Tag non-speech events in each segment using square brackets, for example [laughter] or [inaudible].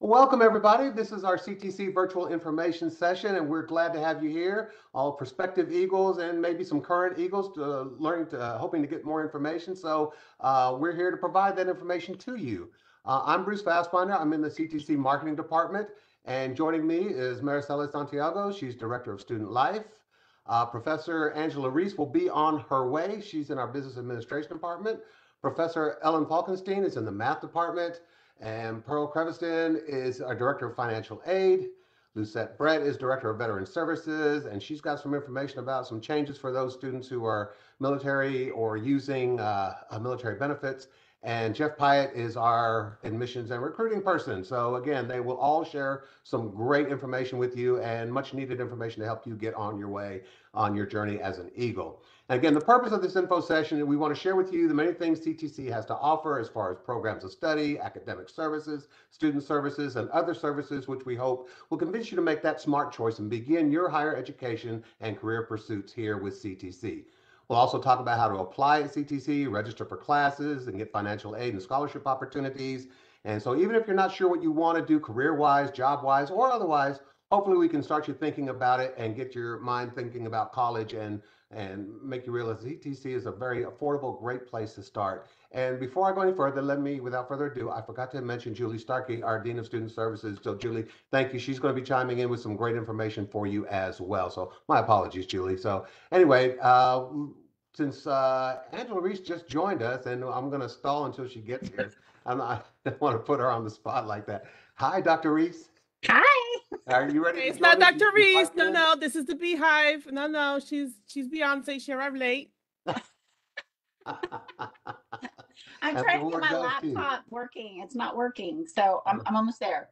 Welcome, everybody. This is our CTC virtual information session, and we're glad to have you here. All prospective Eagles and maybe some current Eagles to learning to uh, hoping to get more information. So uh, we're here to provide that information to you. Uh, I'm Bruce Fassbinder. I'm in the CTC marketing department, and joining me is Maricela Santiago. She's director of student life. Uh, Professor Angela Reese will be on her way. She's in our business administration department. Professor Ellen Falkenstein is in the math department. And Pearl Creviston is our Director of Financial Aid. Lucette Brett is Director of Veteran Services, and she's got some information about some changes for those students who are military or using uh, uh military benefits. And Jeff Pyatt is our admissions and recruiting person. So again, they will all share some great information with you and much needed information to help you get on your way on your journey as an Eagle. Again, the purpose of this info session, we want to share with you the many things CTC has to offer as far as programs of study, academic services, student services, and other services, which we hope will convince you to make that smart choice and begin your higher education and career pursuits here with CTC. We'll also talk about how to apply at CTC, register for classes, and get financial aid and scholarship opportunities. And so even if you're not sure what you want to do career-wise, job-wise, or otherwise, hopefully we can start you thinking about it and get your mind thinking about college and and make you realize CTC is a very affordable, great place to start. And before I go any further, let me, without further ado, I forgot to mention Julie Starkey, our Dean of Student Services. So Julie, thank you. She's going to be chiming in with some great information for you as well. So my apologies, Julie. So anyway, uh, since uh, Angela Reese just joined us, and I'm going to stall until she gets here. [laughs] I'm not, I don't want to put her on the spot like that. Hi, Dr. Reese. Hi. Are you ready? It's not Dr. Reese. No, no, this is the Beehive. No, no, she's she's Beyonce. She arrived late. [laughs] I'm trying to get my laptop working. It's not working, so I'm I'm almost there.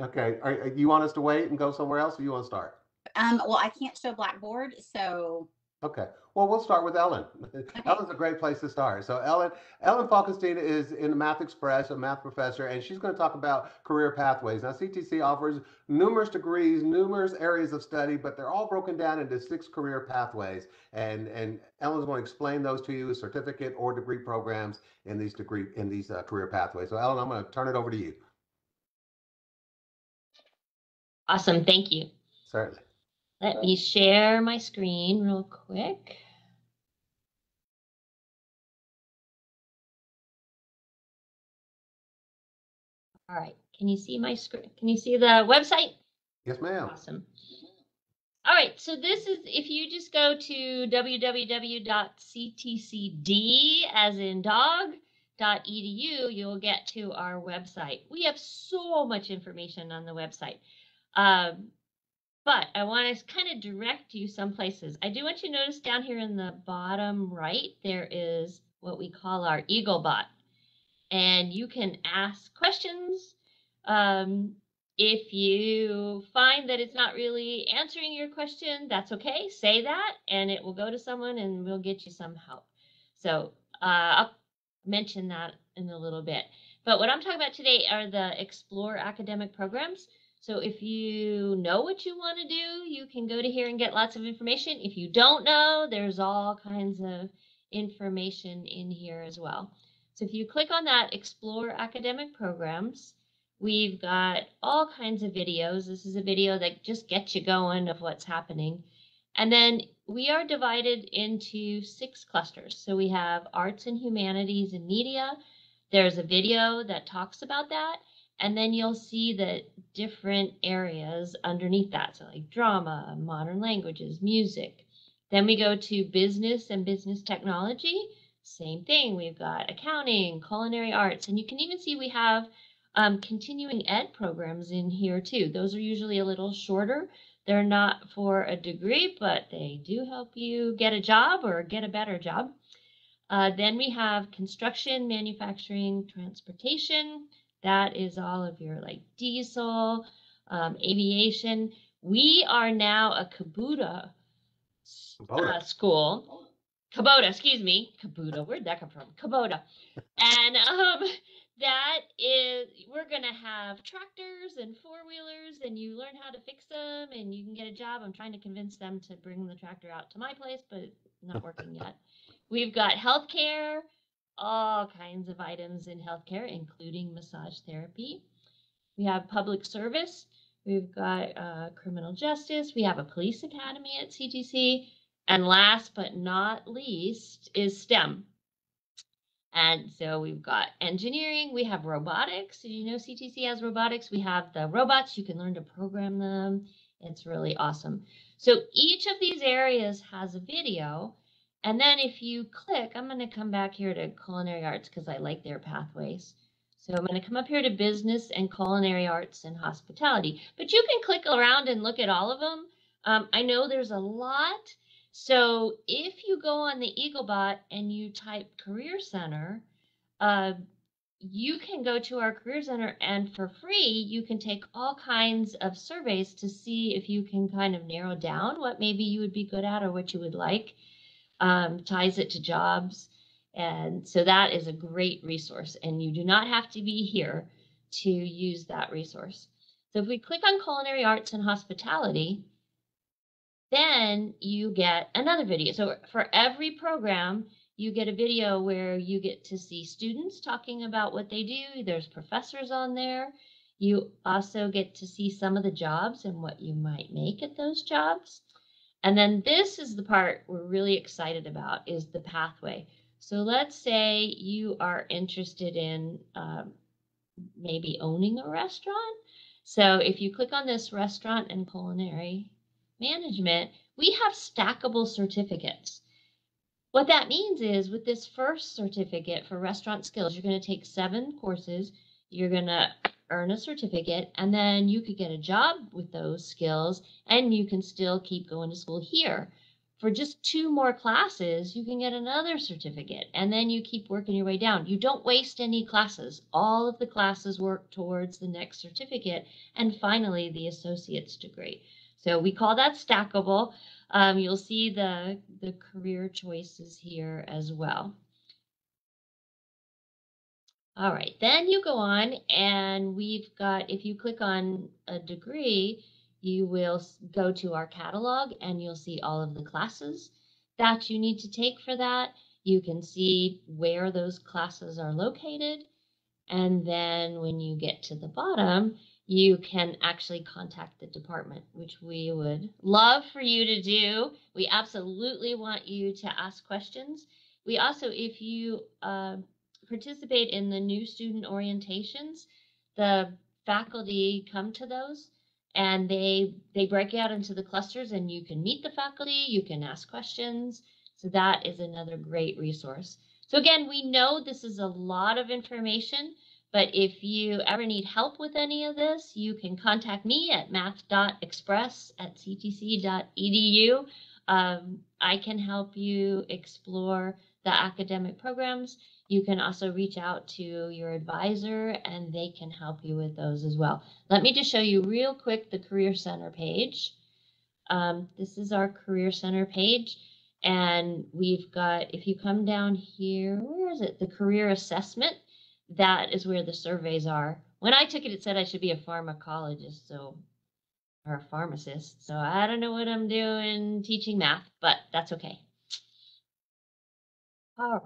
Okay, are, are- you want us to wait and go somewhere else, or you want to start? Um, well, I can't show Blackboard, so Okay, well, we'll start with Ellen. [laughs] Ellen's a great place to start. So Ellen, Ellen Falkenstein is in the Math Express, a math professor, and she's going to talk about career pathways. Now, CTC offers numerous degrees, numerous areas of study, but they're all broken down into six career pathways. And, and Ellen's going to explain those to you, certificate or degree programs in these degree in these uh, career pathways. So Ellen, I'm going to turn it over to you. Awesome, thank you. Certainly. Let me share my screen real quick. All right, can you see my screen? Can you see the website? Yes, ma'am. Awesome. All right, so this is if you just go to www.ctcd as in dog edu, you'll get to our website. We have so much information on the website. Um, but I want to kind of direct you some places. I do want you to notice down here in the bottom right, there is what we call our EagleBot. And you can ask questions. Um, if you find that it's not really answering your question, that's okay. Say that and it will go to someone and we'll get you some help. So uh, I'll mention that in a little bit. But what I'm talking about today are the Explore academic programs. So if you know what you want to do, you can go to here and get lots of information. If you don't know, there's all kinds of information in here as well. So if you click on that Explore Academic Programs, we've got all kinds of videos. This is a video that just gets you going of what's happening. And then we are divided into six clusters. So we have arts and humanities and media. There's a video that talks about that. And then you'll see the different areas underneath that. So like drama, modern languages, music. Then we go to business and business technology. Same thing. We've got accounting, culinary arts, and you can even see we have um, continuing ed programs in here too. Those are usually a little shorter. They're not for a degree, but they do help you get a job or get a better job. Uh, then we have construction, manufacturing, transportation, that is all of your like diesel, um, aviation. We are now a Kubota uh, school. Kubota, excuse me. Kubota, where'd that come from? Kubota. and um, that is, we're going to have tractors and four wheelers, and you learn how to fix them, and you can get a job. I'm trying to convince them to bring the tractor out to my place, but not working [laughs] yet. We've got healthcare all kinds of items in healthcare, including massage therapy. we have public service, we've got uh, criminal justice, we have a police academy at CTC, and last but not least is STEM. And so we've got engineering, we have robotics. Did you know CTC has robotics? We have the robots, you can learn to program them. It's really awesome. So each of these areas has a video. And then if you click, I'm going to come back here to culinary arts because I like their pathways. So I'm going to come up here to business and culinary arts and hospitality. But you can click around and look at all of them. Um, I know there's a lot. So if you go on the Eaglebot and you type Career Center, uh, you can go to our Career Center and for free, you can take all kinds of surveys to see if you can kind of narrow down what maybe you would be good at or what you would like. Um, ties it to jobs. And so that is a great resource, and you do not have to be here to use that resource. So if we click on culinary arts and hospitality, then you get another video. So for every program, you get a video where you get to see students talking about what they do. There's professors on there. You also get to see some of the jobs and what you might make at those jobs. And then this is the part we're really excited about is the pathway. So let's say you are interested in um, maybe owning a restaurant. So if you click on this restaurant and culinary management, we have stackable certificates. What that means is with this first certificate for restaurant skills, you're going to take seven courses, you're going to earn a certificate, and then you could get a job with those skills, and you can still keep going to school here. For just two more classes, you can get another certificate, and then you keep working your way down. You don't waste any classes. All of the classes work towards the next certificate, and finally, the associate's degree. So we call that stackable. Um, you'll see the, the career choices here as well. All right, then you go on and we've got, if you click on a degree, you will go to our catalog and you'll see all of the classes that you need to take for that. You can see where those classes are located. And then when you get to the bottom, you can actually contact the department, which we would love for you to do. We absolutely want you to ask questions. We also, if you uh, participate in the new student orientations, the faculty come to those and they they break out into the clusters and you can meet the faculty, you can ask questions. So that is another great resource. So again, we know this is a lot of information, but if you ever need help with any of this, you can contact me at math.express at ctc.edu. Um, I can help you explore the academic programs. You can also reach out to your advisor and they can help you with those as well. Let me just show you real quick the Career Center page. Um, this is our Career Center page. And we've got, if you come down here, where is it? The Career Assessment that is where the surveys are. When I took it, it said I should be a pharmacologist, so or a pharmacist. So I don't know what I'm doing teaching math, but that's okay. All right.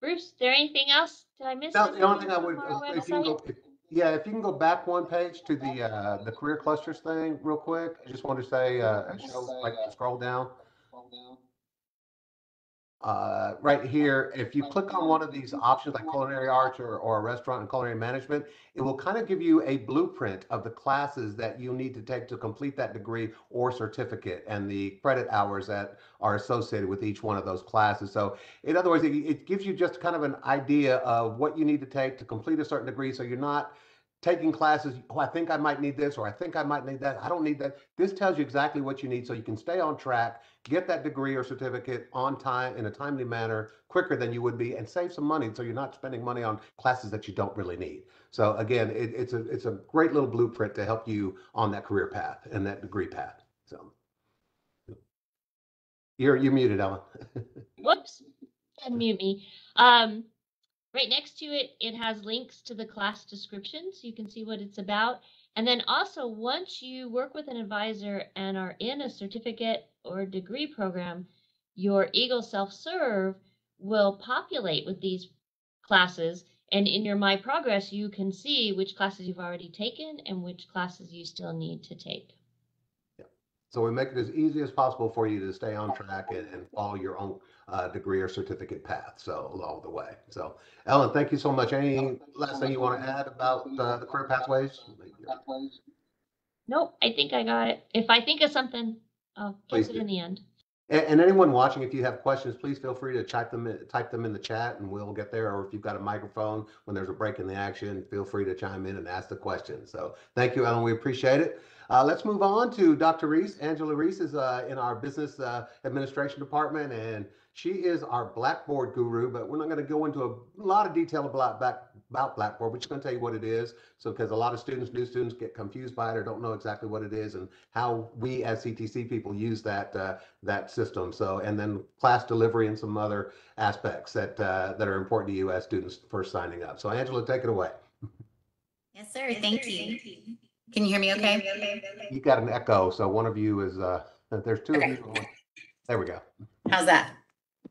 Bruce, is there anything else? Did I miss? No, the only thing I would, if you can go, if- yeah, if you can go back one page to the, uh, the career clusters thing real quick. I just want to say, uh, show, like, scroll down. Uh, right here, if you click on one of these options like culinary arts or, or a restaurant and culinary management, it will kind of give you a blueprint of the classes that you need to take to complete that degree or certificate and the credit hours that are associated with each one of those classes. So in other words, it, it gives you just kind of an idea of what you need to take to complete a certain degree. So you're not taking classes, oh, I think I might need this, or I think I might need that. I don't need that. This tells you exactly what you need so you can stay on track, get that degree or certificate on time in a timely manner, quicker than you would be, and save some money so you're not spending money on classes that you don't really need. So again, it, it's a it's a great little blueprint to help you on that career path and that degree path. So you're you're muted, Ellen. [laughs] Whoops, unmute me. Um, right next to it, it has links to the class description so you can see what it's about. And then also, once you work with an advisor and are in a certificate or degree program, your Eagle Self Serve will populate with these classes And in your My Progress, you can see which classes you've already taken and which classes you still need to take. So we make it as easy as possible for you to stay on track and, and follow your own uh, degree or certificate path. So along the way. So Ellen, thank you so much. Any last thing you want to add about uh, the career pathways? Nope, I think I got it. If I think of something, I'll Please catch it do. in the end. And, and anyone watching, if you have questions, please feel free to type them in, type them in the chat and we'll get there. Or if you've got a microphone, when there's a break in the action, feel free to chime in and ask the question. So thank you, Ellen. We appreciate it. Uh, let's move on to Dr. Reese. Angela Reese is uh, in our business uh, administration department and she is our Blackboard guru, but we're not going to go into a lot of detail about, back, about Blackboard. We're just going to tell you what it is. So because a lot of students, new students get confused by it or don't know exactly what it is and how we as CTC people use that uh, that system. So, and then class delivery and some other aspects that uh, that are important to you as students first signing up. So, Angela, take it away. Yes, sir. Thank you. Can you hear me okay? You got an echo, so one of you is uh, there's two Okay. of you. There we go. How's that?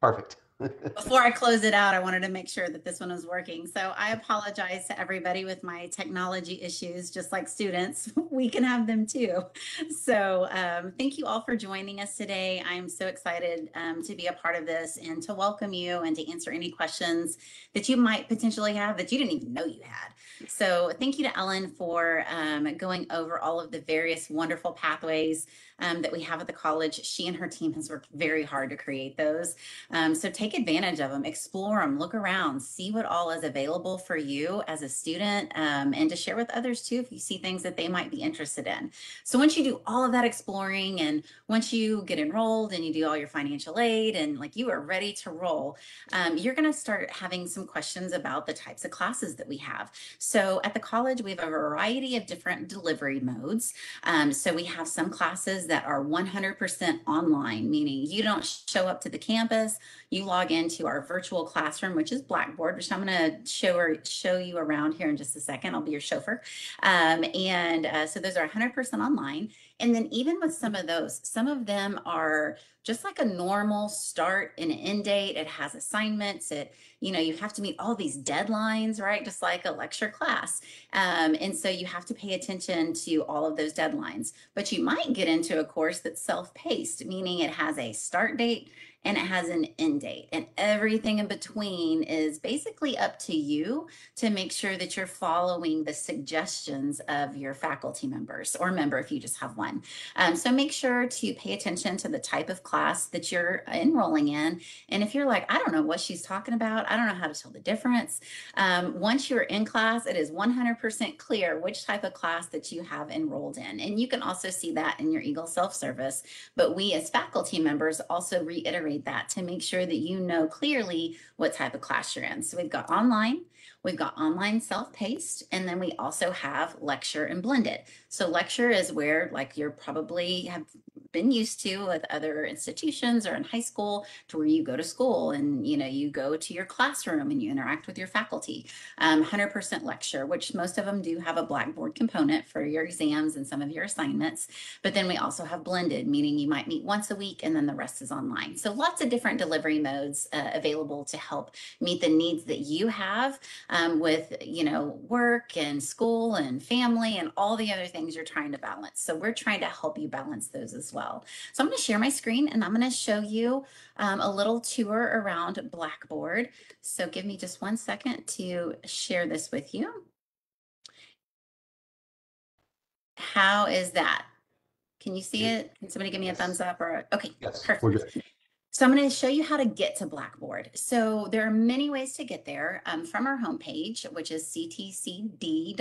Perfect. Before I close it out, I wanted to make sure that this one was working. So I apologize to everybody with my technology issues, just like students, [laughs] we can have them too. So um, thank you all for joining us today. I'm so excited um, to be a part of this and to welcome you and to answer any questions that you might potentially have that you didn't even know you had. So thank you to Ellen for um, going over all of the various wonderful pathways um, that we have at the college. She and her team has worked very hard to create those. Um, so take advantage of them, explore them, look around, see what all is available for you as a student, um, and to share with others too if you see things that they might be interested in. So once you do all of that exploring and once you get enrolled and you do all your financial aid and like you are ready to roll, um, you're going to start having some questions about the types of classes that we have. So at the college, we have a variety of different delivery modes. Um, so we have some classes that are 100% online, meaning you don't show up to the campus, you log into our virtual classroom, which is Blackboard, which I'm going to show or show you around here in just a second. I'll be your chauffeur. Um, and uh, so those are 100% online. And then even with some of those, some of them are just like a normal start and end date. It has assignments. It, you know, you have to meet all these deadlines, right? Just like a lecture class. Um, and so you have to pay attention to all of those deadlines. But you might get into a course that's self-paced, meaning it has a start date and it has an end date and everything in between is basically up to you to make sure that you're following the suggestions of your faculty members or member if you just have one. Um, so make sure to pay attention to the type of class that you're enrolling in and if you're like i don't know what she's talking about. I don't know how to tell the difference um, once you're in class it is 100% clear which type of class that you have enrolled in and you can also see that in your eagle self-service but we as faculty members also reiterate that to make sure that you know clearly what type of class you're in. So we've got online, we've got online self-paced, and then we also have lecture and blended. So lecture is where like you're probably have been used to with other institutions or in high school to where you go to school and you know you go to your classroom and you interact with your faculty um, 100% lecture which most of them do have a blackboard component for your exams and some of your assignments but then we also have blended, meaning you might meet once a week and then the rest is online. So lots of different delivery modes uh, available to help meet the needs that you have um, with, you know, work and school and family and all the other things you're trying to balance. So we're trying to help you balance those as well. So I'm going to share my screen and I'm going to show you um, a little tour around Blackboard. So give me just one second to share this with you. How is that? Can you see it? Can somebody give me a thumbs up or, okay, Yes, perfect. So I'm going to show you how to get to Blackboard. So there are many ways to get there um, from our homepage, which is ctcd.edu.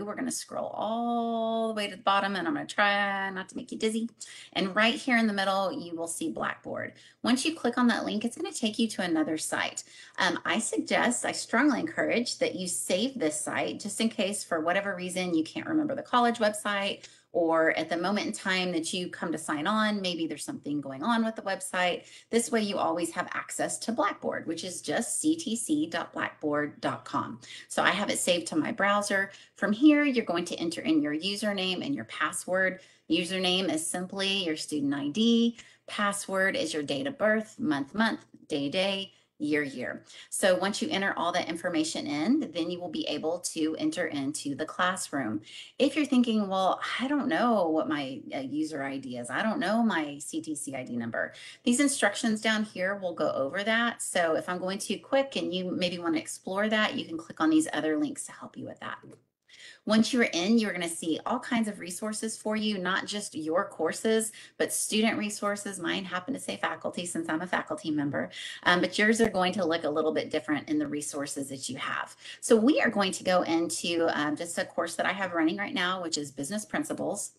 We're going to scroll all the way to the bottom and I'm going to try not to make you dizzy. And right here in the middle, you will see Blackboard. Once you click on that link, it's going to take you to another site. Um, I suggest, I strongly encourage that you save this site just in case for whatever reason you can't remember the college website or at the moment in time that you come to sign on, maybe there's something going on with the website. This way you always have access to Blackboard, which is just ctc.blackboard.com. So I have it saved to my browser. From here, you're going to enter in your username and your password. Username is simply your student ID. Password is your date of birth, month, month, day, day. Year year. So once you enter all that information in, then you will be able to enter into the classroom. If you're thinking, well, I don't know what my uh, user ID is, I don't know my CTC ID number, these instructions down here will go over that. So if I'm going too quick and you maybe want to explore that, you can click on these other links to help you with that. Once you're in, you're going to see all kinds of resources for you, not just your courses, but student resources. Mine happen to say faculty since I'm a faculty member, um, but yours are going to look a little bit different in the resources that you have. So we are going to go into um, just a course that I have running right now, which is Business Principles.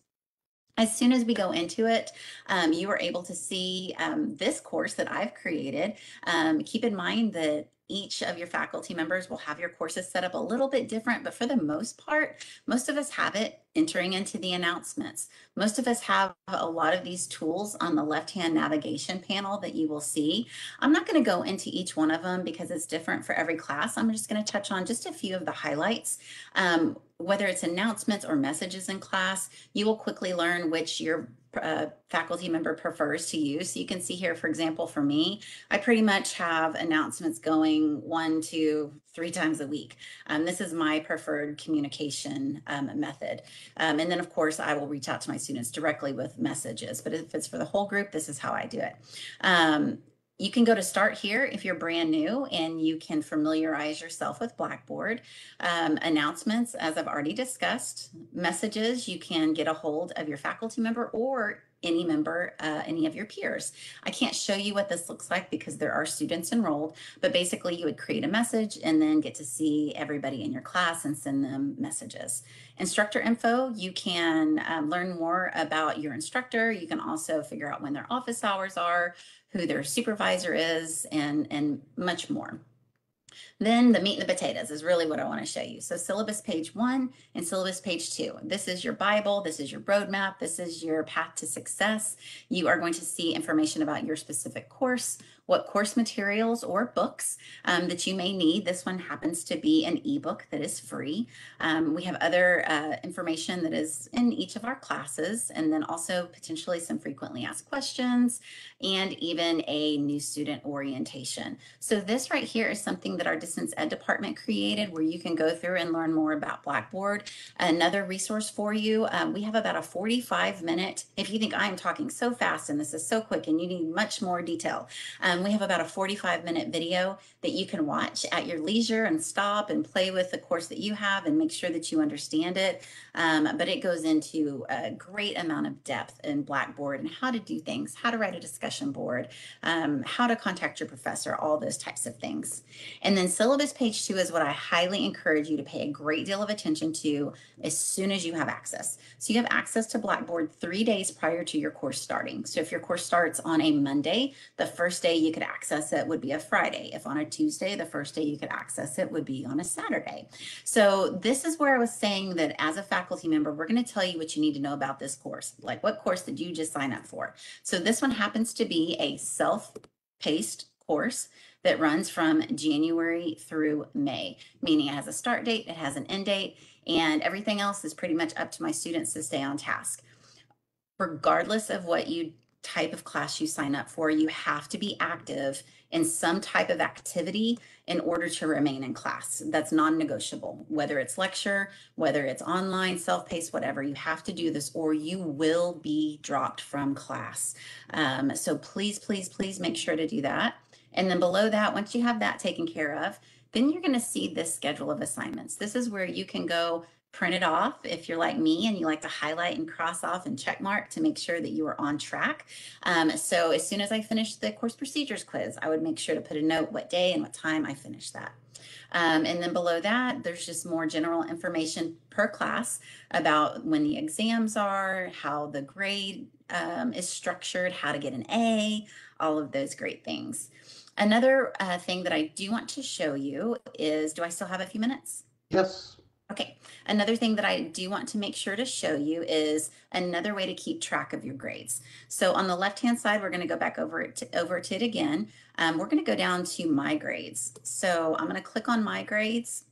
As soon as we go into it, um, you are able to see um, this course that I've created. Um, keep in mind that each of your faculty members will have your courses set up a little bit different, but for the most part, most of us have it entering into the announcements. Most of us have a lot of these tools on the left-hand navigation panel that you will see. I'm not going to go into each one of them because it's different for every class. I'm just going to touch on just a few of the highlights. Um, whether it's announcements or messages in class, you will quickly learn which your uh, faculty member prefers to use. So you can see here, for example, for me, I pretty much have announcements going one, two, three times a week. Um, this is my preferred communication um, method. Um, and then, of course, I will reach out to my students directly with messages. But if it's for the whole group, this is how I do it. You can go to start here if you're brand new and you can familiarize yourself with Blackboard. Um, announcements, as I've already discussed, messages, you can get a hold of your faculty member or any member, uh, any of your peers. I can't show you what this looks like because there are students enrolled, but basically you would create a message and then get to see everybody in your class and send them messages. Instructor info, you can um, learn more about your instructor. You can also figure out when their office hours are, who their supervisor is, and, and much more. Then the meat and the potatoes is really what I want to show you. So syllabus page one and syllabus page two. This is your Bible. This is your roadmap. This is your path to success. You are going to see information about your specific course, what course materials or books um, that you may need. This one happens to be an ebook that is free. Um, we have other uh, information that is in each of our classes, and then also potentially some frequently asked questions and even a new student orientation. So this right here is something that our distance ed department created where you can go through and learn more about Blackboard. Another resource for you, um, we have about a 45 minute, if you think I'm talking so fast and this is so quick and you need much more detail, um, we have about a 45 minute video that you can watch at your leisure and stop and play with the course that you have and make sure that you understand it. Um, but it goes into a great amount of depth in Blackboard and how to do things, how to write a discussion board, um, how to contact your professor, all those types of things. And then syllabus page two is what I highly encourage you to pay a great deal of attention to as soon as you have access. So you have access to Blackboard three days prior to your course starting. So if your course starts on a Monday, the first day you could access it would be a Friday. If on a Tuesday, the first day you could access it would be on a Saturday. So this is where I was saying that as a faculty member, we're going to tell you what you need to know about this course. Like what course did you just sign up for? So this one happens to be a self-paced course that runs from January through May, meaning it has a start date, it has an end date, and everything else is pretty much up to my students to stay on task. Regardless of what you type of class you sign up for, you have to be active in some type of activity in order to remain in class. That's non negotiable, whether it's lecture, whether it's online, self paced, whatever. You have to do this or you will be dropped from class. Um, so please, please, please make sure to do that. And then below that, once you have that taken care of, then you're going to see this schedule of assignments. This is where you can go print it off if you're like me and you like to highlight and cross off and check mark to make sure that you are on track. Um, so as soon as I finish the course procedures quiz, I would make sure to put a note what day and what time I finished that. Um, and then below that, there's just more general information per class about when the exams are, how the grade um, is structured, how to get an A, all of those great things. Another uh, thing that I do want to show you is, do I still have a few minutes? Yes. Okay, another thing that I do want to make sure to show you is another way to keep track of your grades. So on the left-hand side, we're going to go back over it to, over to it again. Um, we're going to go down to my grades. So I'm going to click on my grades.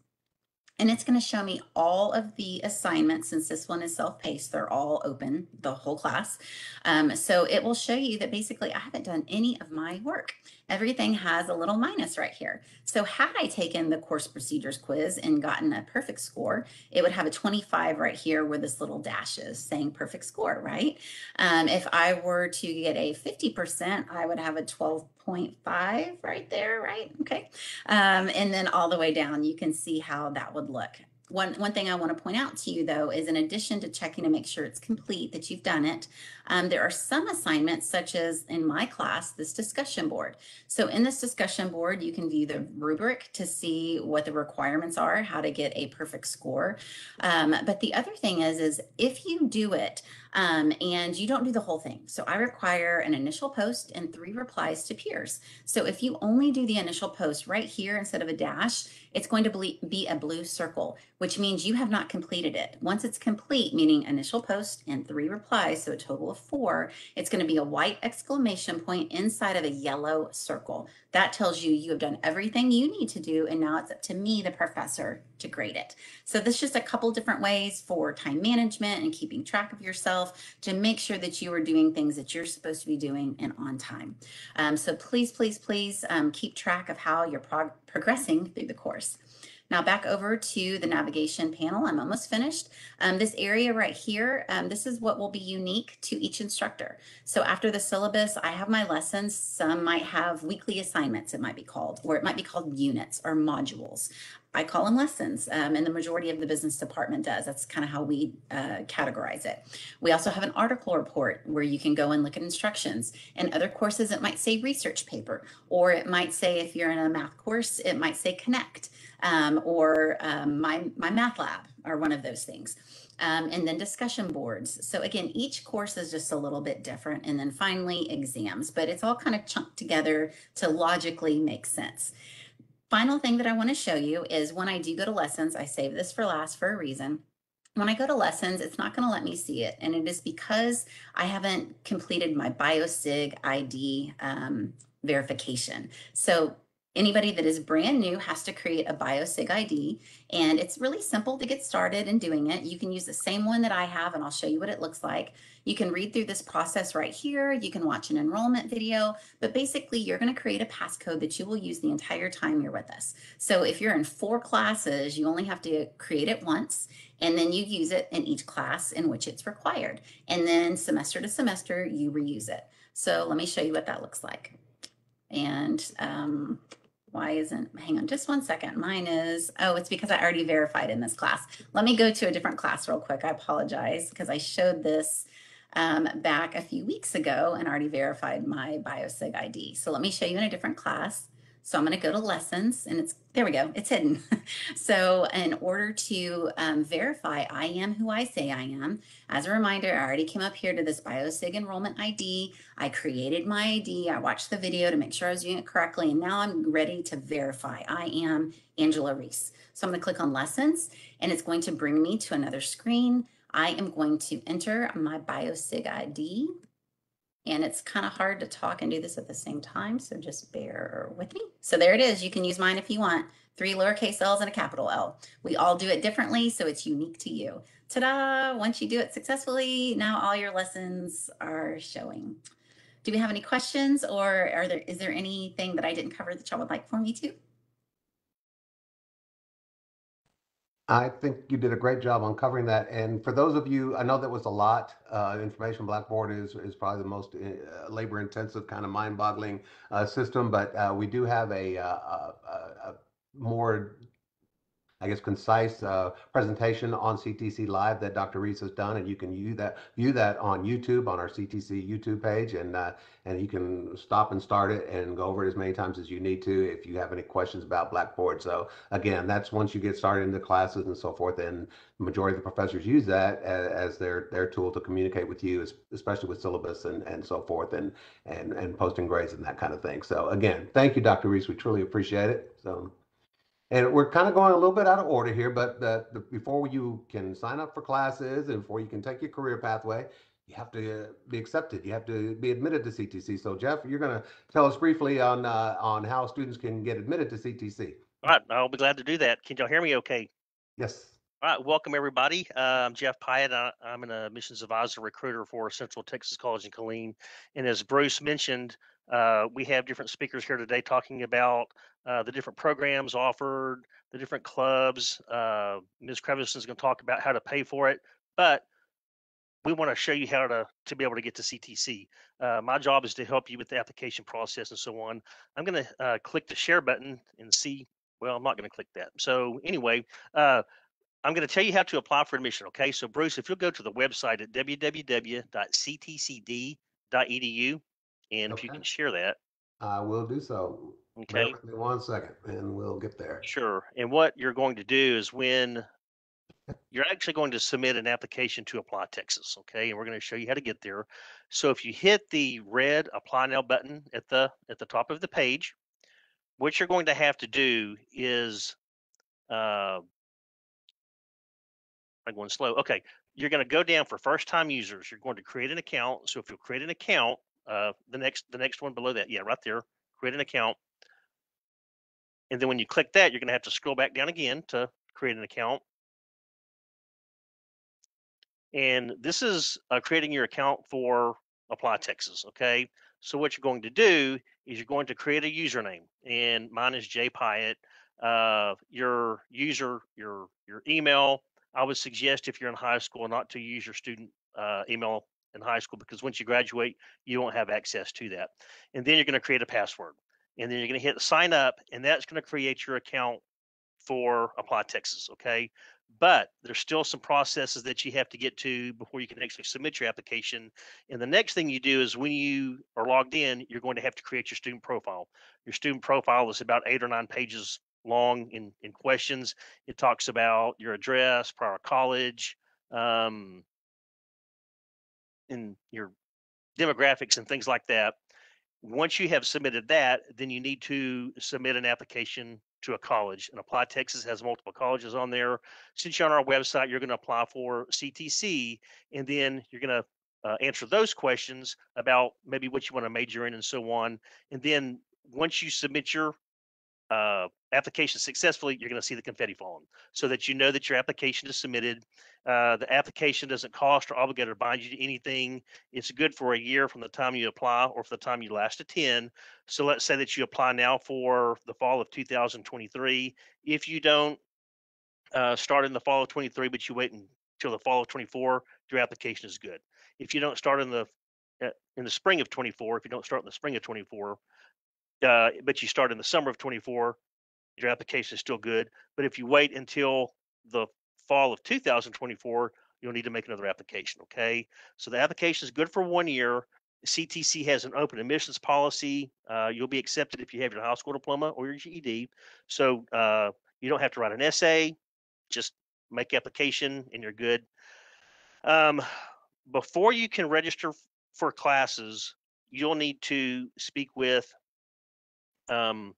And it's going to show me all of the assignments since this one is self-paced. They're all open, the whole class. Um, so it will show you that basically I haven't done any of my work. Everything has a little minus right here. So had I taken the course procedures quiz and gotten a perfect score, it would have a 25 right here where this little dash is saying perfect score, right? Um, if I were to get a 50%, I would have a 12.5 right there, right? Okay. Um, and then all the way down, you can see how that would look. One, one thing I want to point out to you though is in addition to checking to make sure it's complete, that you've done it, um, there are some assignments such as in my class, this discussion board. So in this discussion board, you can view the rubric to see what the requirements are, how to get a perfect score. Um, but the other thing is, is if you do it um, and you don't do the whole thing. So I require an initial post and three replies to peers. So if you only do the initial post right here instead of a dash, it's going to be a blue circle, which means you have not completed it. Once it's complete, meaning initial post and three replies, so a total of four, it's going to be a white exclamation point inside of a yellow circle. That tells you you have done everything you need to do, and now it's up to me, the professor, to grade it. So this is just a couple different ways for time management and keeping track of yourself to make sure that you are doing things that you're supposed to be doing and on time. Um, so please, please, please um, keep track of how you're prog progressing through the course. Now back over to the navigation panel. I'm almost finished. Um, this area right here, um, this is what will be unique to each instructor. So after the syllabus, I have my lessons. Some might have weekly assignments, it might be called, or it might be called units or modules. I call them lessons, um, and the majority of the business department does. That's kind of how we uh, categorize it. We also have an article report where you can go and look at instructions. In other courses, it might say research paper, or it might say, if you're in a math course, it might say connect, um, or um, my, my math lab, or one of those things. Um, and then discussion boards. So again, each course is just a little bit different. And then finally, exams, but it's all kind of chunked together to logically make sense final thing that I want to show you is when I do go to lessons, I save this for last for a reason. When I go to lessons, it's not going to let me see it. And it is because I haven't completed my BioSig ID um, verification. So Anybody that is brand new has to create a BioSig ID, and it's really simple to get started in doing it. You can use the same one that I have, and I'll show you what it looks like. You can read through this process right here. You can watch an enrollment video, but basically you're gonna create a passcode that you will use the entire time you're with us. So if you're in four classes, you only have to create it once, and then you use it in each class in which it's required. And then semester to semester, you reuse it. So let me show you what that looks like. And um, why isn't, hang on just one second. Mine is, oh, it's because I already verified in this class. Let me go to a different class real quick. I apologize because I showed this um, back a few weeks ago and already verified my BioSig ID. So let me show you in a different class. So I'm going to go to lessons and it's, there we go, it's hidden. [laughs] so in order to um, verify I am who I say I am, as a reminder, I already came up here to this BioSig enrollment ID. I created my ID. I watched the video to make sure I was doing it correctly. And now I'm ready to verify I am Angela Reese. So I'm going to click on lessons and it's going to bring me to another screen. I am going to enter my BioSig ID and it's kind of hard to talk and do this at the same time, so just bear with me. So there it is. You can use mine if you want. Three lowercase L's and a capital L. We all do it differently, so it's unique to you. Ta-da! Once you do it successfully, now all your lessons are showing. Do we have any questions or are there is there anything that I didn't cover that y'all would like for me to? I think you did a great job on covering that. And for those of you, I know that was a lot. Uh, information Blackboard is is probably the most uh, labor intensive kind of mind boggling uh, system, but uh, we do have a, uh, a, a more I guess, concise uh, presentation on CTC Live that Dr. Reese has done, and you can view that view that on YouTube on our CTC YouTube page, and uh, and you can stop and start it and go over it as many times as you need to if you have any questions about Blackboard. So again, that's once you get started in the classes and so forth, and the majority of the professors use that as, as their their tool to communicate with you, especially with syllabus and and so forth, and and and posting grades and that kind of thing. So again, thank you, Dr. Reese. We truly appreciate it. So. And we're kind of going a little bit out of order here, but the, the, before you can sign up for classes and before you can take your career pathway, you have to be accepted. You have to be admitted to CTC. So Jeff, you're going to tell us briefly on uh, on how students can get admitted to CTC. All right, I'll be glad to do that. Can y'all hear me okay? Yes. All right, welcome everybody. Uh, I'm Jeff Pyatt. I, I'm an admissions advisor recruiter for Central Texas College in Killeen. And as Bruce mentioned, uh, we have different speakers here today talking about uh, the different programs offered, the different clubs. Uh, Ms. Crevice is going to talk about how to pay for it, but we want to show you how to to be able to get to CTC. Uh, my job is to help you with the application process and so on. I'm going to uh, click the share button and see. Well, I'm not going to click that. So anyway, uh, I'm going to tell you how to apply for admission. Okay, so Bruce, if you'll go to the website at www.ctcd.edu, and if you Okay. can share that, I will do so. Bear okay, with me one second and we'll get there. sure. And what you're going to do is when you're actually going to submit an application to Apply Texas, okay, and we're going to show you how to get there. So if you hit the red Apply Now button at the at the top of the page, what you're going to have to do is uh, I'm going slow. Okay, you're going to go down for first time users. You're going to create an account. So if you'll create an account, uh, the next the next one below that, yeah, right there, create an account. And then when you click that, you're going to have to scroll back down again to create an account. And this is uh, creating your account for Apply Texas. Okay. So what you're going to do is you're going to create a username, and mine is Jay Pyatt. Uh, your user, your your email. I would suggest if you're in high school not to use your student uh, email in high school because once you graduate, you won't have access to that. And then you're going to create a password, and then you're going to hit sign up, and that's going to create your account for Apply Texas. Okay. But there's still some processes that you have to get to before you can actually submit your application. And the next thing you do is when you are logged in, you're going to have to create your student profile. Your student profile is about eight or nine pages long in, in questions. It talks about your address, prior college, um, and your demographics and things like that. Once you have submitted that, then you need to submit an application to a college. And Apply Texas has multiple colleges on there. Since you're on our website, you're going to apply for CTC, and then you're going to uh, answer those questions about maybe what you want to major in and so on. And then once you submit your uh, application successfully, you're going to see the confetti falling so that you know that your application is submitted. Uh, the application doesn't cost or obligate or bind you to anything. It's good for a year from the time you apply or for the time you last attend. So let's say that you apply now for the fall of 2023. If you don't uh, start in the fall of 23, but you wait until the fall of 24, your application is good. If you don't start in the uh, in the spring of 24, if you don't start in the spring of 24, uh, but you start in the summer of 24, your application is still good. But if you wait until the fall of 2024, you'll need to make another application. Okay. So the application is good for one year. CTC has an open admissions policy. Uh, you'll be accepted if you have your high school diploma or your GED. So uh, you don't have to write an essay. Just make application and you're good. Um, before you can register for classes, you'll need to speak with um,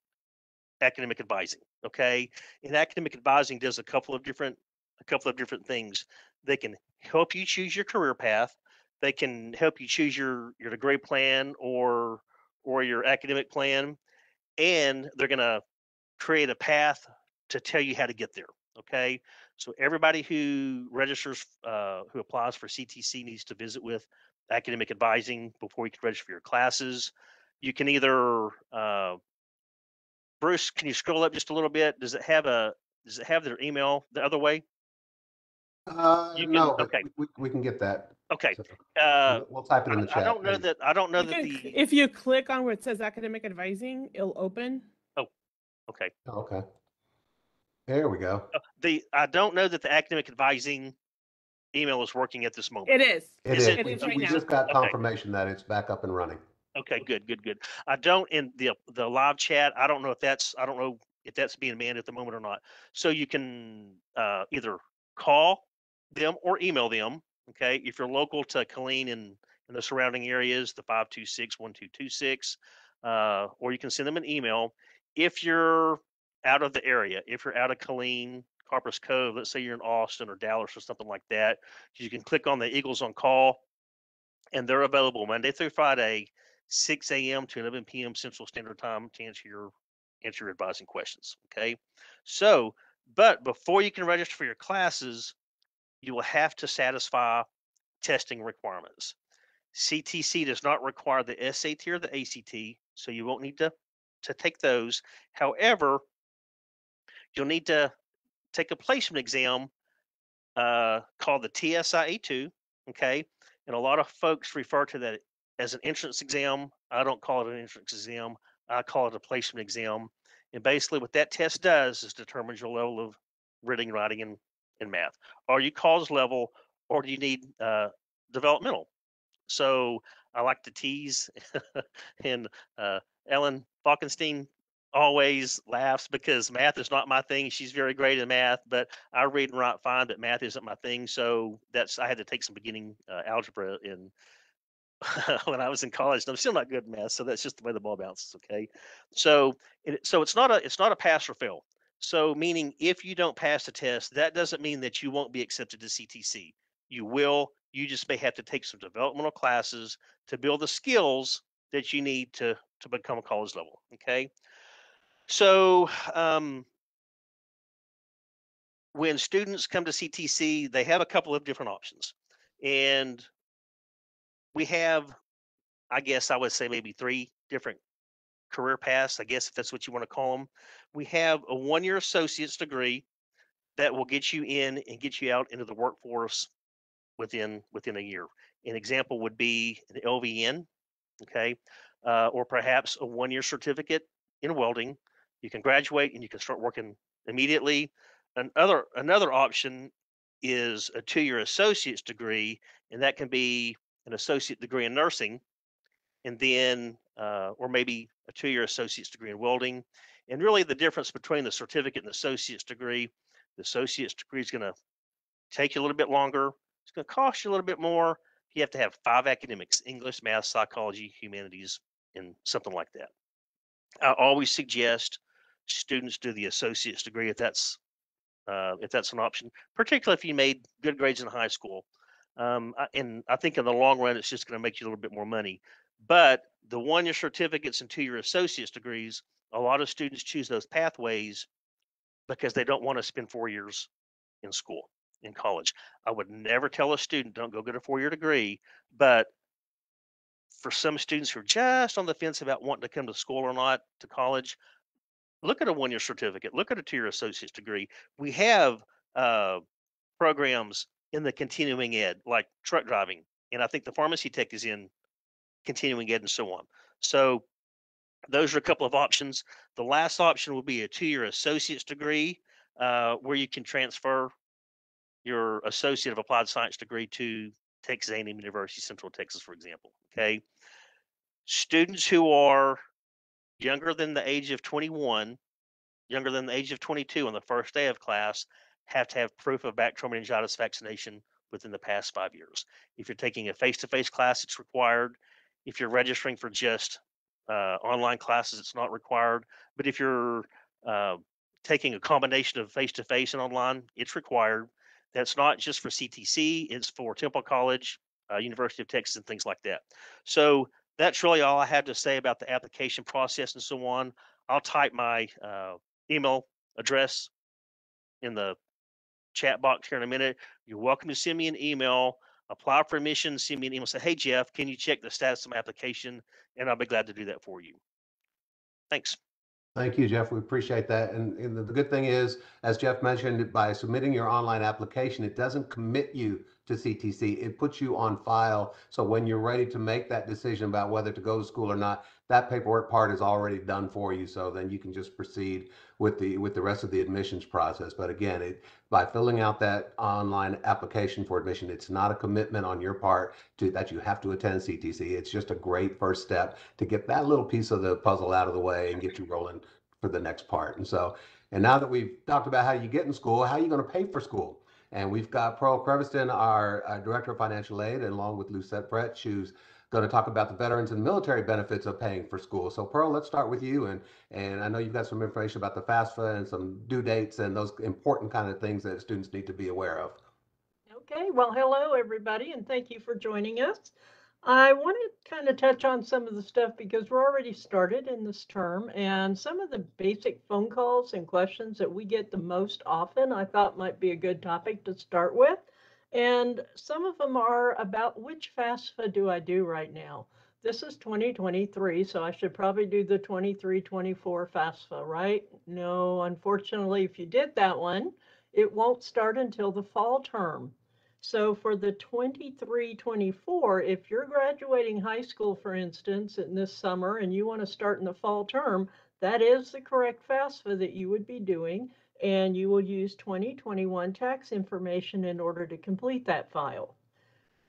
academic advising. Okay, and academic advising does a couple of different a couple of different things. They can help you choose your career path. They can help you choose your your degree plan or or your academic plan, and they're to create a path to tell you how to get there. Okay, so everybody who registers uh, who applies for CTC needs to visit with academic advising before you can register for your classes. You can either uh, Bruce, can you scroll up just a little bit? Does it have a, does it have their email the other way? Uh, You can- no, okay. we, we can get that. Okay, So, uh, We'll type it in the chat. I don't know please. that, I don't know You that can- the, if you click on where it says academic advising, it'll open. Oh. Okay. Okay. There we go. Uh, The, I don't know that the academic advising email is working at this moment. It is. It Is is. it- It We right we just got Okay. confirmation that it's back up and running. Okay, good, good, good. I don't in the the live chat. I don't know if that's I don't know if that's being manned at the moment or not. So you can uh, either call them or email them. Okay, if you're local to Killeen and in the surrounding areas, the 526-1226, uh, or you can send them an email. If you're out of the area, if you're out of Killeen, Copperas Cove, let's say you're in Austin or Dallas or something like that, you can click on the Eagles on Call, and they're available Monday through Friday, 6 a.m. to 11 p.m. Central Standard Time to answer your answer your advising questions. Okay, so But before you can register for your classes, you will have to satisfy testing requirements. CTC does not require the SAT or the ACT, so you won't need to, to take those. However, you'll need to take a placement exam uh, called the TSIA2, okay? And a lot of folks refer to that as an entrance exam. I don't call it an entrance exam. I call it a placement exam. And basically what that test does is determines your level of reading, writing, and, and math. Are you college level or do you need uh, developmental? So I like to tease [laughs] and uh, Ellen Falkenstein always laughs because math is not my thing. She's very great at math, but I read and write fine, but math isn't my thing. So that's I had to take some beginning uh, algebra in [laughs] when I was in college. And I'm still not good at math, so that's just the way the ball bounces. Okay, so it, so it's not a it's not a pass or fail. So meaning if you don't pass the test, that doesn't mean that you won't be accepted to CTC. You will. You just may have to take some developmental classes to build the skills that you need to to become a college level. Okay. So um, when students come to CTC, they have a couple of different options. And we have, I guess I would say maybe three different career paths, I guess if that's what you want to call them. We have a one-year associate's degree that will get you in and get you out into the workforce within within a year. An example would be an LVN, okay, uh, or perhaps a one-year certificate in welding. You can graduate and you can start working immediately. Another another option is a two-year associate's degree, and that can be an associate degree in nursing, and then uh, or maybe a two-year associate's degree in welding. And really, the difference between the certificate and the associate's degree, the associate's degree is going to take you a little bit longer. It's going to cost you a little bit more. You have to have five academics: English, math, psychology, humanities, and something like that. I always suggest students do the associate's degree if that's uh, if that's an option, particularly if you made good grades in high school. Um, and I think in the long run, it's just going to make you a little bit more money. But the one-year certificates and two-year associate's degrees, a lot of students choose those pathways because they don't want to spend four years in school, in college. I would never tell a student, don't go get a four-year degree, but for some students who are just on the fence about wanting to come to school or not to college, look at a one-year certificate, look at a two-year associate's degree. We have uh, programs in the continuing ed, like truck driving, and I think the pharmacy tech is in continuing ed and so on. So those are a couple of options. The last option will be a two-year associate's degree, uh, where you can transfer your associate of applied science degree to Texas A&M University, Central Texas, for example. Okay, students who are younger than the age of 21, younger than the age of 22 on the first day of class, have to have proof of bacterial meningitis vaccination within the past five years. If you're taking a face-to-face class, it's required. If you're registering for just uh, online classes, it's not required. But if you're uh, taking a combination of face-to-face and online, it's required. That's not just for CTC, it's for Temple College, uh, University of Texas, and things like that. So that's really all I have to say about the application process and so on. I'll type my uh, email address in the chat box here in a minute. You're welcome to send me an email, apply for admission, send me an email, say, hey, Jeff, can you check the status of my application? And I'll be glad to do that for you. Thanks. Thank you, Jeff. We appreciate that. And, and the the good thing is, as Jeff mentioned, by submitting your online application, it doesn't commit you to CTC. It puts you on file. So when you're ready to make that decision about whether to go to school or not, that paperwork part is already done for you. So then you can just proceed with the with the rest of the admissions process. But again, it by filling out that online application for admission, it's not a commitment on your part to that you have to attend CTC. It's just a great first step to get that little piece of the puzzle out of the way and get you rolling for the next part. And so, and now that we've talked about how you get in school, how are you going to pay for school? And we've got Pearl Creviston, our, our Director of Financial Aid, and along with Lucette Brett, who's going to talk about the veterans and military benefits of paying for school. So Pearl, let's start with you. And, and I know you've got some information about the FAFSA and some due dates and those important kind of things that students need to be aware of. Okay, well, hello, everybody, and thank you for joining us. I want to kind of touch on some of the stuff because we're already started in this term and some of the basic phone calls and questions that we get the most often, I thought might be a good topic to start with. And some of them are about which FAFSA do I do right now? This is 2023, so I should probably do the 23 24 FAFSA, right? No, unfortunately, if you did that one, it won't start until the fall term. So for the 23 24, if you're graduating high school, for instance, in this summer and you want to start in the fall term, that is the correct FAFSA that you would be doing. And you will use 2021 tax information in order to complete that file.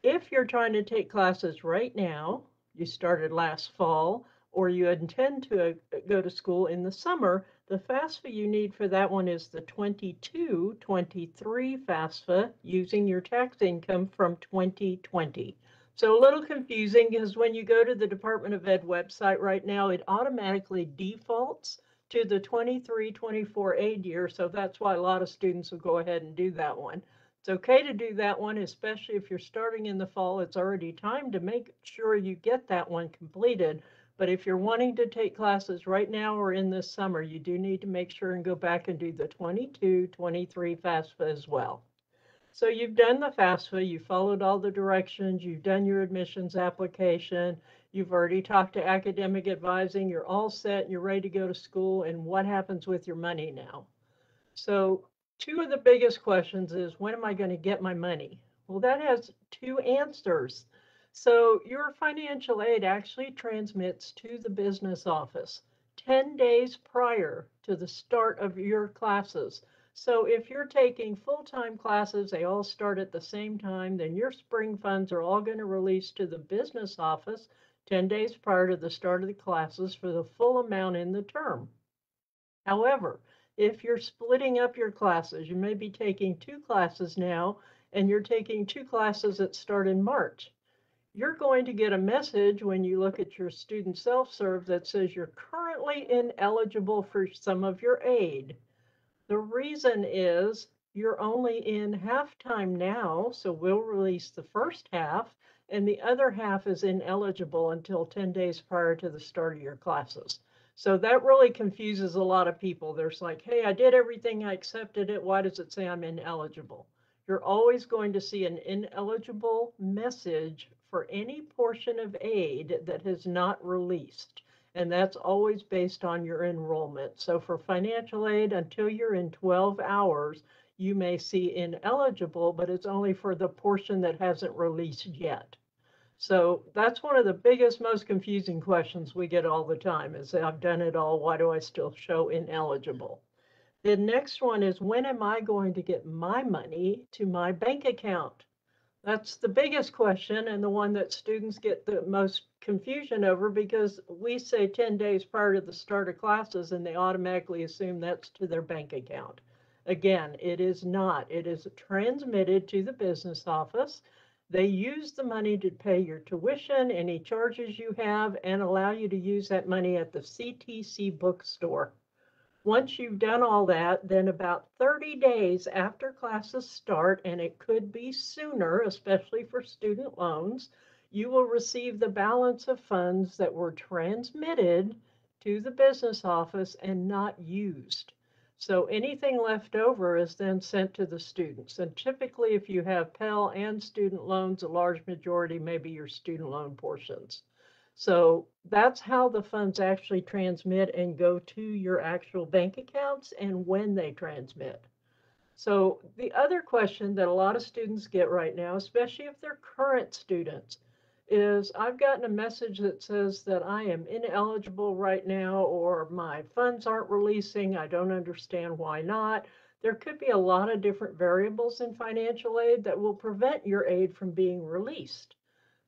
If you're trying to take classes right now, you started last fall, or you intend to uh, go to school in the summer, the FAFSA you need for that one is the 22 23 FAFSA using your tax income from 2020. So a little confusing because when you go to the Department of Ed website right now, it automatically defaults to the 23 24 aid year. So that's why a lot of students will go ahead and do that one. It's okay to do that one, especially if you're starting in the fall. It's already time to make sure you get that one completed but if you're wanting to take classes right now or in this summer, you do need to make sure and go back and do the 22, 23 FAFSA as well. So you've done the FAFSA, you followed all the directions, you've done your admissions application, you've already talked to academic advising, you're all set, you're ready to go to school, and what happens with your money now? So two of the biggest questions is when am I going to get my money? Well, that has two answers. So your financial aid actually transmits to the business office 10 days prior to the start of your classes. So if you're taking full-time classes, they all start at the same time, then your spring funds are all going to release to the business office 10 days prior to the start of the classes for the full amount in the term. However, if you're splitting up your classes, you may be taking two classes now, and you're taking two classes that start in March you're going to get a message when you look at your student self-serve that says you're currently ineligible for some of your aid. The reason is you're only in half time now, so we'll release the first half, and the other half is ineligible until 10 days prior to the start of your classes. So that really confuses a lot of people. There's like, hey, I did everything, I accepted it. Why does it say I'm ineligible? You're always going to see an ineligible message for any portion of aid that has not released. And that's always based on your enrollment. So for financial aid, until you're in 12 hours, you may see ineligible, but it's only for the portion that hasn't released yet. So that's one of the biggest, most confusing questions we get all the time is I've done it all. Why do I still show ineligible? The next one is when am I going to get my money to my bank account? That's the biggest question and the one that students get the most confusion over because we say 10 days prior to the start of classes and they automatically assume that's to their bank account. Again, it is not. It is transmitted to the business office. They use the money to pay your tuition, any charges you have, and allow you to use that money at the CTC bookstore. Once you've done all that, then about 30 days after classes start, and it could be sooner, especially for student loans, you will receive the balance of funds that were transmitted to the business office and not used. So anything left over is then sent to the students. And typically, if you have Pell and student loans, a large majority may be your student loan portions. So that's how the funds actually transmit and go to your actual bank accounts and when they transmit. So the other question that a lot of students get right now, especially if they're current students, is I've gotten a message that says that I am ineligible right now or my funds aren't releasing. I don't understand why not. There could be a lot of different variables in financial aid that will prevent your aid from being released.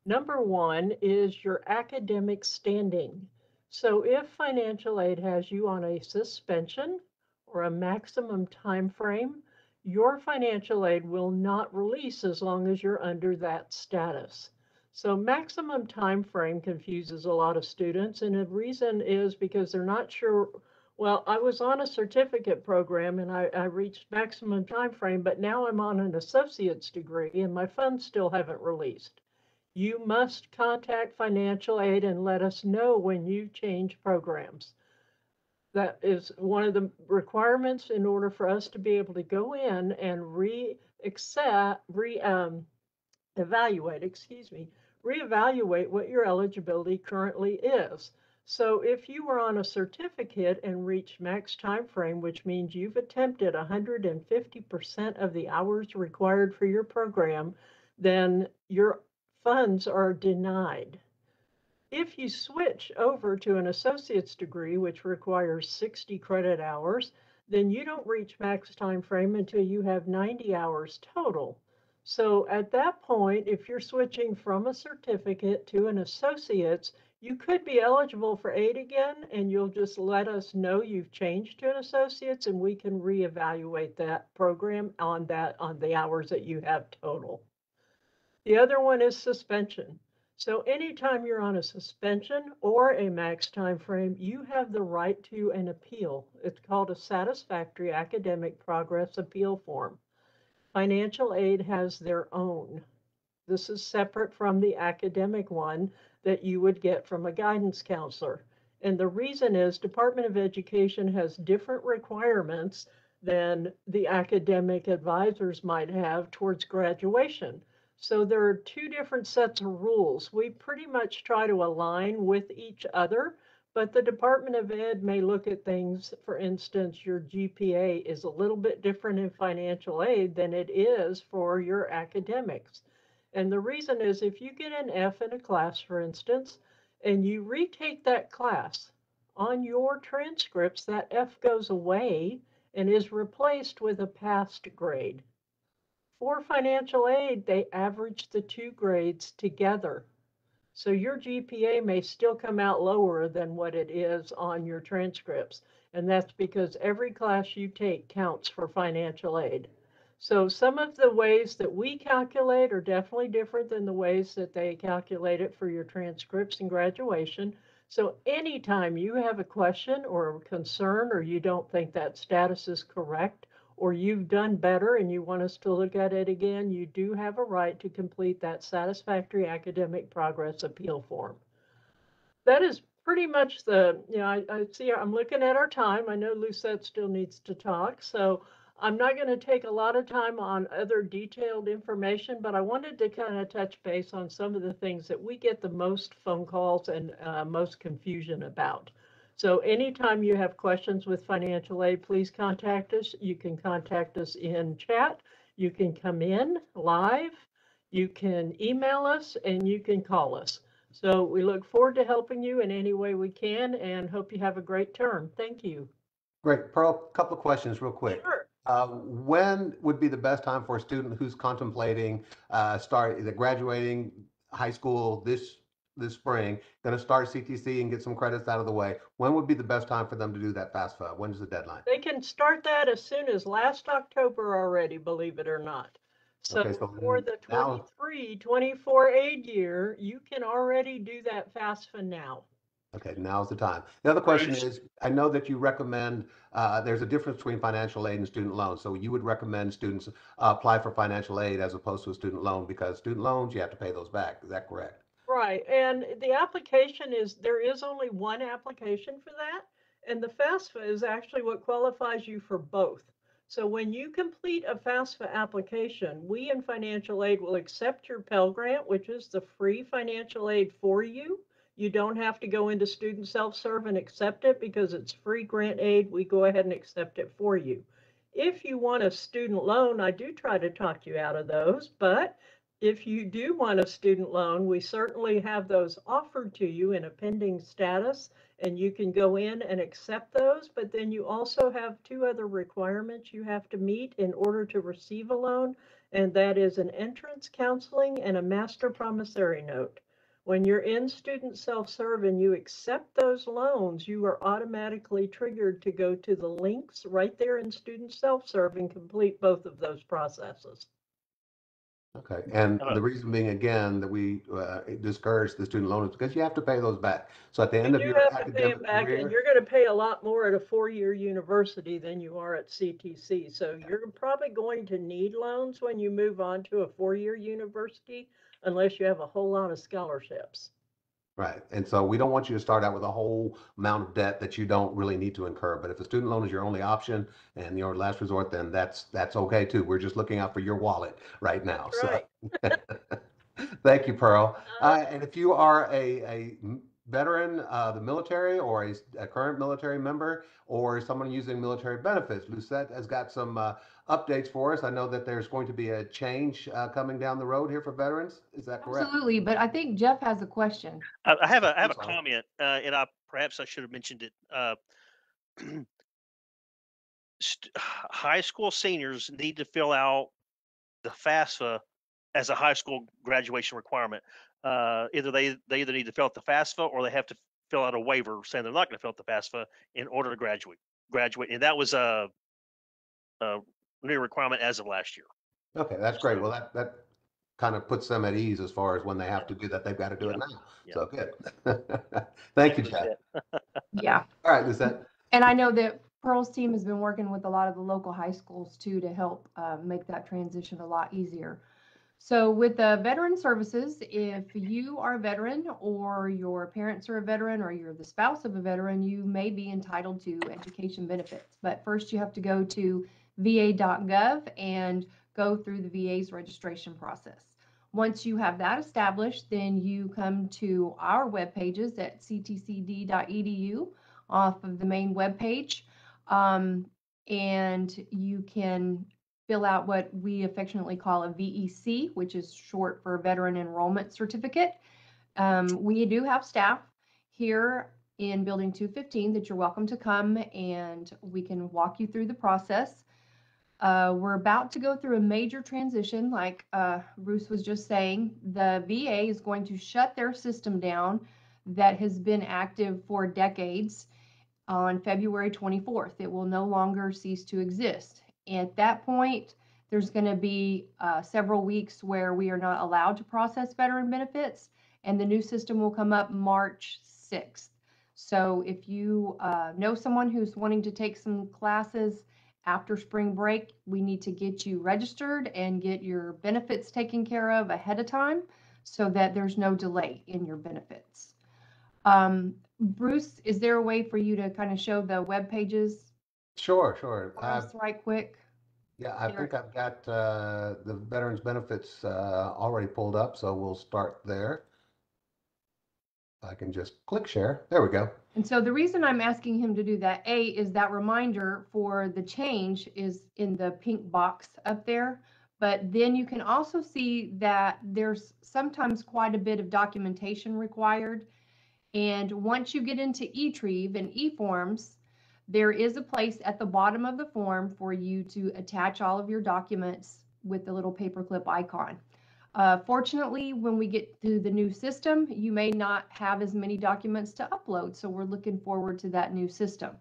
Number one is your academic standing. So if financial aid has you on a suspension or a maximum time frame, your financial aid will not release as long as you're under that status. So maximum time frame confuses a lot of students and the reason is because they're not sure well, I was on a certificate program and I, I reached maximum time frame, but now I'm on an associate's degree and my funds still haven't released. You must contact financial aid and let us know when you change programs. That is one of the requirements in order for us to be able to go in and re-accept, re, um, evaluate, excuse me, reevaluate what your eligibility currently is. So if you were on a certificate and reached max time frame, which means you've attempted 150% of the hours required for your program, then your funds are denied. If you switch over to an associate's degree, which requires 60 credit hours, then you don't reach max time frame until you have 90 hours total. So at that point, if you're switching from a certificate to an associate's, you could be eligible for aid again, and you'll just let us know you've changed to an associate's, and we can reevaluate that program on that, on the hours that you have total. The other one is suspension. So anytime you're on a suspension or a max time frame, you have the right to an appeal. It's called a satisfactory academic progress appeal form. Financial aid has their own. This is separate from the academic one that you would get from a guidance counselor. And the reason is Department of Education has different requirements than the academic advisors might have towards graduation. So there are two different sets of rules. We pretty much try to align with each other, but the Department of Ed may look at things, for instance, your GPA is a little bit different in financial aid than it is for your academics. And the reason is if you get an F in a class, for instance, and you retake that class, on your transcripts, that F goes away and is replaced with a passed grade. For financial aid, they average the two grades together. So your GPA may still come out lower than what it is on your transcripts. And that's because every class you take counts for financial aid. So some of the ways that we calculate are definitely different than the ways that they calculate it for your transcripts and graduation. So anytime you have a question or a concern, or you don't think that status is correct, or you've done better and you want us to look at it again, you do have a right to complete that satisfactory academic progress appeal form. That is pretty much the, you know, I, I see, I'm looking at our time. I know Lucette still needs to talk, so I'm not going to take a lot of time on other detailed information, but I wanted to kind of touch base on some of the things that we get the most phone calls and uh, most confusion about. So anytime you have questions with financial aid, please contact us. You can contact us in chat. You can come in live. You can email us and you can call us. So we look forward to helping you in any way we can and hope you have a great term. Thank you. Great. Pearl, a couple of questions real quick. Sure. Uh, when would be the best time for a student who's contemplating uh, start either graduating high school this this spring, going to start CTC and get some credits out of the way? When would be the best time for them to do that FAFSA? When's the deadline? They can start that as soon as last October already, believe it or not. So Okay, so for the now- 23, 24 aid year, you can already do that FAFSA now. Okay, now's the time. The other question is, I know that you recommend, uh, there's a difference between financial aid and student loans. So you would recommend students uh, apply for financial aid as opposed to a student loan because student loans, you have to pay those back. Is that correct? Right, and the application is, there is only one application for that. And the FAFSA is actually what qualifies you for both. So when you complete a FAFSA application, we in financial aid will accept your Pell Grant, which is the free financial aid for you. You don't have to go into student self-serve and accept it because it's free grant aid. We go ahead and accept it for you. If you want a student loan, I do try to talk you out of those, but if you do want a student loan, we certainly have those offered to you in a pending status, and you can go in and accept those. But then you also have two other requirements you have to meet in order to receive a loan, and that is an entrance counseling and a master promissory note. When you're in student self-serve and you accept those loans, you are automatically triggered to go to the links right there in student self-serve and complete both of those processes. Okay, and the reason being again that we uh, discourage the student loan is because you have to pay those back. So at the end You of do your have to pay academic it back, and career, you're gonna pay a lot more at a four-year university than you are at CTC. So you're probably going to need loans when you move on to a four-year university. unless you have a whole lot of scholarships. Right. And so we don't want you to start out with a whole amount of debt that you don't really need to incur. But if a student loan is your only option and your last resort, then that's that's okay too. We're just looking out for your wallet right now. Right. So [laughs] thank you, Pearl. Uh, and if you are a, a veteran of the military or a current military member or someone using military benefits, Lucette has got some uh, updates for us. I know that there's going to be a change uh, coming down the road here for veterans. Is that correct? Absolutely, but I think Jeff has a question. I, I have a I have a I'm sorry. comment, uh, and I perhaps I should have mentioned it. Uh, [clears throat] st- high school seniors need to fill out the FAFSA as a high school graduation requirement. Uh, either they they either need to fill out the FAFSA or they have to fill out a waiver saying they're not going to fill out the FAFSA in order to graduate. Graduate, and that was a, a new requirement as of last year. Okay, that's great. Well, that, that kind of puts them at ease as far as when they have to do that, they've got to do it now. Yeah. So good. [laughs] Thank you, Chad. [laughs] Yeah. All right, Lucette. And I know that Pearl's team has been working with a lot of the local high schools too to help uh, make that transition a lot easier. So with the veteran services, if you are a veteran or your parents are a veteran or you're the spouse of a veteran, you may be entitled to education benefits. But first you have to go to va.gov and go through the VA's registration process. Once you have that established, then you come to our web pages at ctcd.edu off of the main webpage. Um, and you can fill out what we affectionately call a VEC, which is short for Veteran Enrollment Certificate. Um, we do have staff here in Building 215 that you're welcome to come and we can walk you through the process. Uh, we're about to go through a major transition, like uh, Bruce was just saying. The VA is going to shut their system down that has been active for decades on February 24th. It will no longer cease to exist. At that point, there's going to be uh, several weeks where we are not allowed to process veteran benefits, and the new system will come up March 6th. So if you uh, know someone who's wanting to take some classes after spring break, we need to get you registered and get your benefits taken care of ahead of time so that there's no delay in your benefits. Um, Bruce, is there a way for you to kind of show the web pages Sure, sure. Uh, right quick? Yeah, I think I've got uh, the veterans benefits uh, already pulled up, so we'll start there. I can just click share. There we go. And so the reason I'm asking him to do that, A, is that reminder for the change is in the pink box up there. But then you can also see that there's sometimes quite a bit of documentation required. And once you get into eTrieve and eForms, there is a place at the bottom of the form for you to attach all of your documents with the little paperclip icon. Uh, fortunately, when we get to the new system, you may not have as many documents to upload. So we're looking forward to that new system.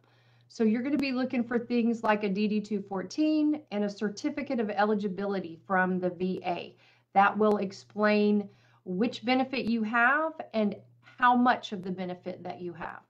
So you're going to be looking for things like a DD214 and a certificate of eligibility from the VA. That will explain which benefit you have and how much of the benefit that you have.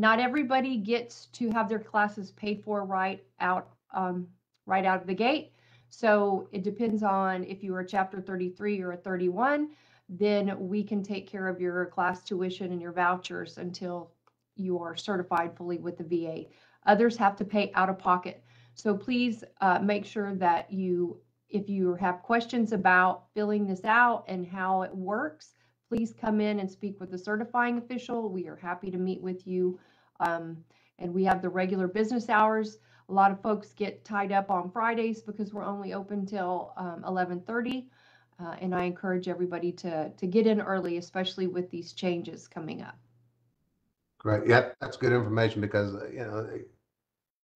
Not everybody gets to have their classes paid for right out um, right out of the gate. So it depends on if you are a chapter 33 or a 31, then we can take care of your class tuition and your vouchers until you are certified fully with the VA. Others have to pay out of pocket. So please uh, make sure that you, if you have questions about filling this out and how it works, please come in and speak with the certifying official. We are happy to meet with you. Um, and we have the regular business hours. A lot of folks get tied up on Fridays because we're only open till um, 11:30. Uh, and I encourage everybody to to get in early, especially with these changes coming up. Great. Yeah, that's good information because, uh, you know,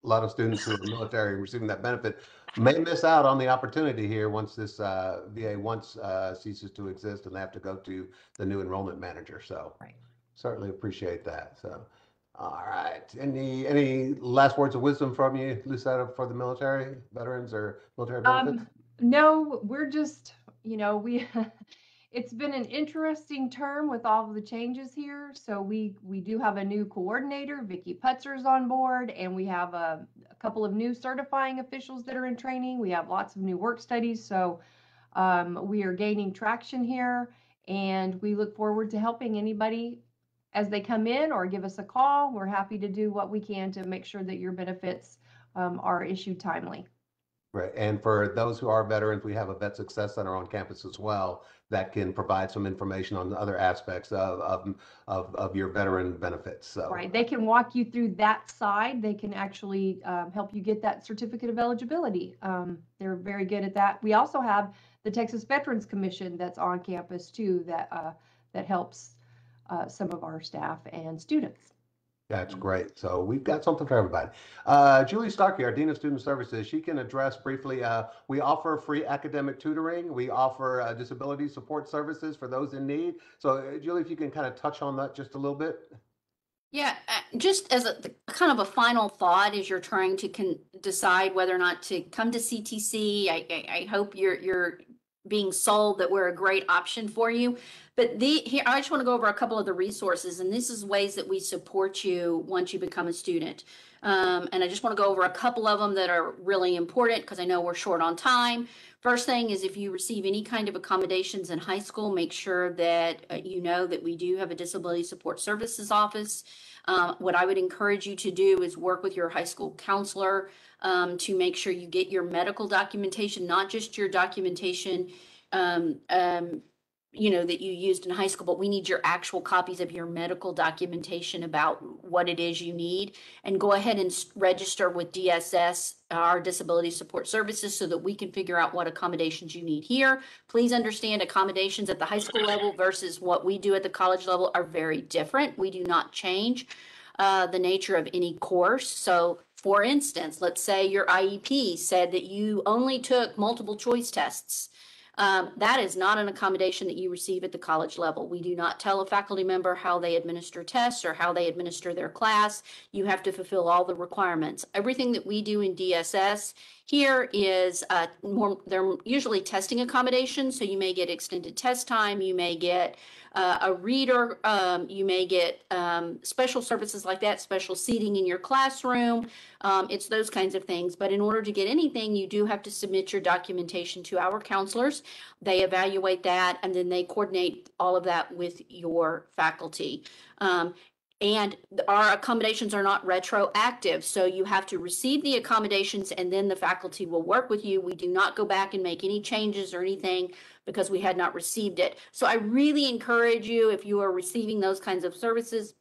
a lot of students who are military receiving that benefit may miss out on the opportunity here once this uh, VA once uh, ceases to exist and they have to go to the new enrollment manager. So Right. certainly appreciate that. So, all right. Any any last words of wisdom from you, Lucetta, for the military veterans or military benefits? Um, no, we're just, you know, we, [laughs] it's been an interesting term with all of the changes here. So we, we do have a new coordinator, Vicky Putzer's on board, and we have a, a couple of new certifying officials that are in training. We have lots of new work studies. So Um, we are gaining traction here and we look forward to helping anybody as they come in or give us a call. We're happy to do what we can to make sure that your benefits um, are issued timely. Right, and for those who are veterans, we have a Vet Success Center on campus as well that can provide some information on the other aspects of, of, of, of your veteran benefits, so. Right, they can walk you through that side. They can actually um, help you get that certificate of eligibility. Um, they're very good at that. We also have the Texas Veterans Commission that's on campus too, that uh, that helps uh, some of our staff and students. That's great. So we've got something for everybody. Uh, Julie Starkey, our Dean of Student Services, she can address briefly. Uh, we offer free academic tutoring. We offer uh, disability support services for those in need. So, uh, Julie, if you can kind of touch on that just a little bit. Yeah, uh, just as a kind of a final thought, as you're trying to con- decide whether or not to come to CTC, I, I, I hope you're you're being sold that we're a great option for you. But the here, I just want to go over a couple of the resources, and this is ways that we support you once you become a student. Um, and I just want to go over a couple of them that are really important because I know we're short on time. First thing is if you receive any kind of accommodations in high school, make sure that uh, you know that we do have a disability support services office. Um, what I would encourage you to do is work with your high school counselor um, to make sure you get your medical documentation, not just your documentation, um, um, you know, that you used in high school, but we need your actual copies of your medical documentation about what it is you need. And go ahead and register with DSS, our Disability Support Services, so that we can figure out what accommodations you need here. Please understand accommodations at the high school level versus what we do at the college level are very different. We do not change uh, the nature of any course. So, for instance, let's say your IEP said that you only took multiple choice tests. Um, that is not an accommodation that you receive at the college level. We do not tell a faculty member how they administer tests or how they administer their class. You have to fulfill all the requirements. Everything that we do in DSS here is uh, more, they're usually testing accommodations. So you may get extended test time, you may get uh, a reader, um, you may get um, special services like that, special seating in your classroom. Um, it's those kinds of things. But in order to get anything, you do have to submit your documentation to our counselors. They evaluate that and then they coordinate all of that with your faculty. Um, and our accommodations are not retroactive. So you have to receive the accommodations and then the faculty will work with you. We do not go back and make any changes or anything because we had not received it. So I really encourage you, if you are receiving those kinds of services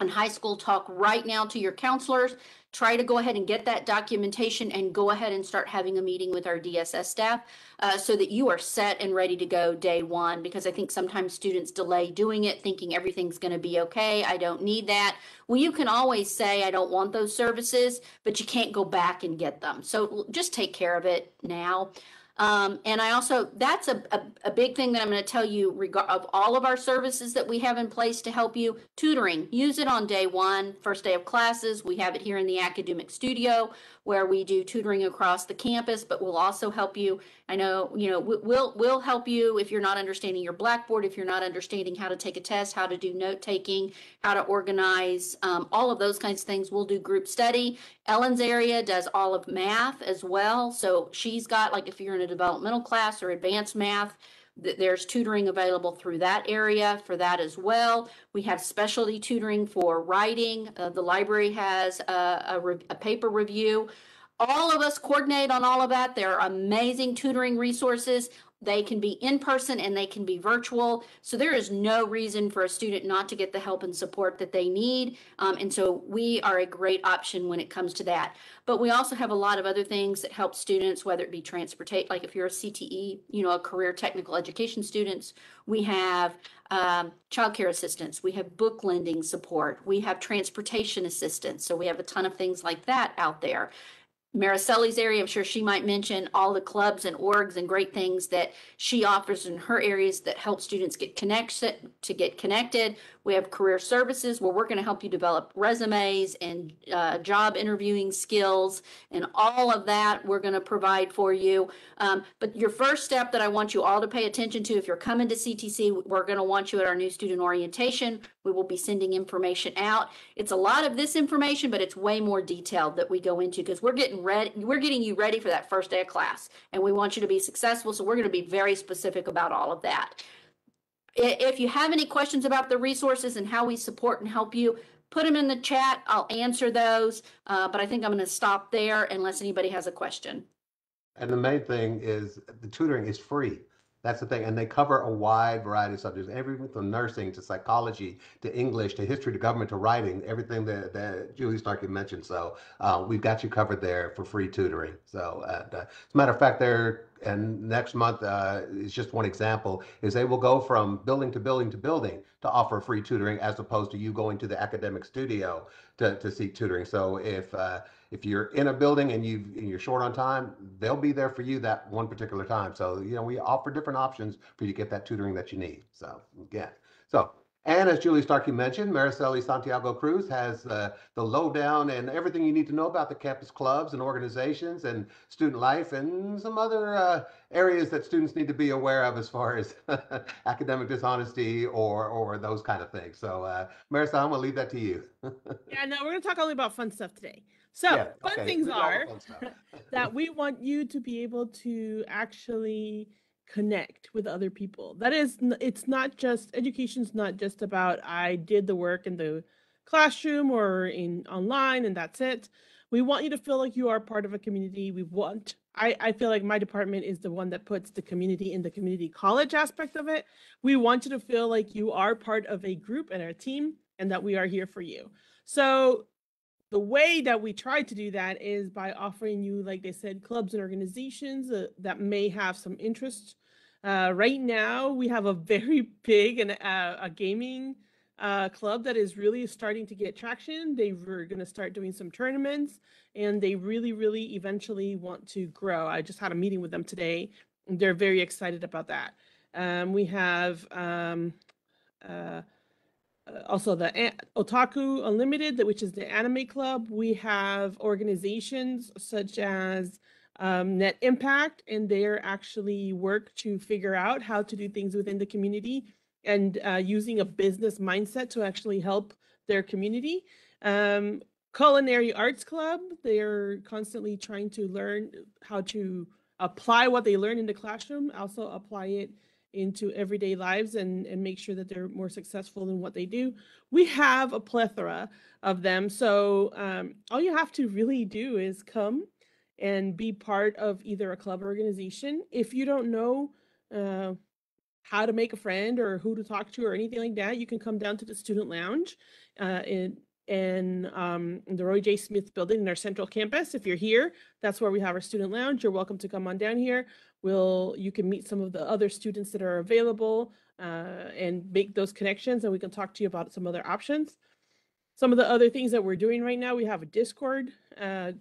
in high school, talk right now to your counselors. Try to go ahead and get that documentation and go ahead and start having a meeting with our DSS staff uh, so that you are set and ready to go day one. Because I think sometimes students delay doing it, thinking everything's going to be okay. I don't need that. Well, you can always say, I don't want those services, but you can't go back and get them. So just take care of it now. Um, and I also, that's a, a, a big thing that I'm going to tell you regard of all of our services that we have in place to help you. Tutoring, use it on day one, first day of classes. We have it here in the academic studio where we do tutoring across the campus, but we'll also help you. I know, you know, we- we'll, we'll help you if you're not understanding your Blackboard, if you're not understanding how to take a test, how to do note taking, how to organize, um, all of those kinds of things. We'll do group study. Ellen's area does all of math as well. So she's got, like, if you're in a developmental class or advanced math, there's tutoring available through that area for that as well. We have specialty tutoring for writing. Uh, the library has a, a, a paper review. All of us coordinate on all of that. There are amazing tutoring resources. They can be in person and they can be virtual. So there is no reason for a student not to get the help and support that they need. Um, and so we are a great option when it comes to that. But we also have a lot of other things that help students, whether it be transportate, like if you're a CTE, you know, a career technical education students, we have um, childcare assistance, we have book lending support, we have transportation assistance. So we have a ton of things like that out there. Mariceli's area, I'm sure she might mention all the clubs and orgs and great things that she offers in her areas that help students get connected to get connected We have career services where we're going to help you develop resumes and uh, job interviewing skills and all of that we're going to provide for you. Um, but your first step that I want you all to pay attention to if you're coming to CTC, we're going to want you at our new student orientation. We will be sending information out. It's a lot of this information, but it's way more detailed that we go into because we're getting ready, we're getting you ready for that first day of class and we want you to be successful. So we're going to be very specific about all of that. If you have any questions about the resources and how we support and help you, put them in the chat. I'll answer those. Uh, but I think I'm going to stop there unless anybody has a question. And the main thing is the tutoring is free. That's the thing. And they cover a wide variety of subjects, everything from nursing to psychology to English to history to government to writing, everything that, that Julie Starkey mentioned. So uh, we've got you covered there for free tutoring. So uh, as a matter of fact, there and next month uh, is just one example is they will go from building to building to building to offer free tutoring as opposed to you going to the academic studio to, to seek tutoring. So if uh, if you're in a building and you you're short on time, they'll be there for you that one particular time. So you know we offer different options for you to get that tutoring that you need. So again, so and as Julie Starkey mentioned, Mariceli Santiago Cruz has uh, the lowdown and everything you need to know about the campus clubs and organizations and student life and some other uh, areas that students need to be aware of as far as [laughs] academic dishonesty or or those kind of things. So uh, Maricel, I'm gonna leave that to you. [laughs] Yeah, no, we're gonna talk only about fun stuff today. So Yeah, fun okay. things Leave all the are fun [laughs] that we want you to be able to actually connect with other people. That is, it's not just education's not just about I did the work in the classroom or in online and that's it. We want you to feel like you are part of a community. We want. I, I feel like my department is the one that puts the community in the community college aspect of it. We want you to feel like you are part of a group and a team and that we are here for you. So the way that we try to do that is by offering you, like they said, clubs and organizations uh, that may have some interest. Uh, right now, we have a very [laughs] big and uh, a gaming uh, club that is really starting to get traction. They were going to start doing some tournaments, and they really, really eventually want to grow. I just had a meeting with them today. They're very excited about that. Um, we have um, uh, also the Otaku Unlimited, which is the anime club. We have organizations such as um, Net Impact, and they're actually work to figure out how to do things within the community and uh, using a business mindset to actually help their community. Um, Culinary Arts Club, they're constantly trying to learn how to apply what they learn in the classroom, also apply it into everyday lives and, and make sure that they're more successful in what they do. We have a plethora of them. So um, all you have to really do is come and be part of either a club or organization. If you don't know uh, how to make a friend or who to talk to or anything like that, you can come down to the student lounge uh, in in um, in the Roy J. Smith building in our central campus. If you're here, that's where we have our student lounge. You're welcome to come on down here. We'll you can meet some of the other students that are available uh, and make those connections, and we can talk to you about some other options. Some of the other things that we're doing right now, we have a Discord uh,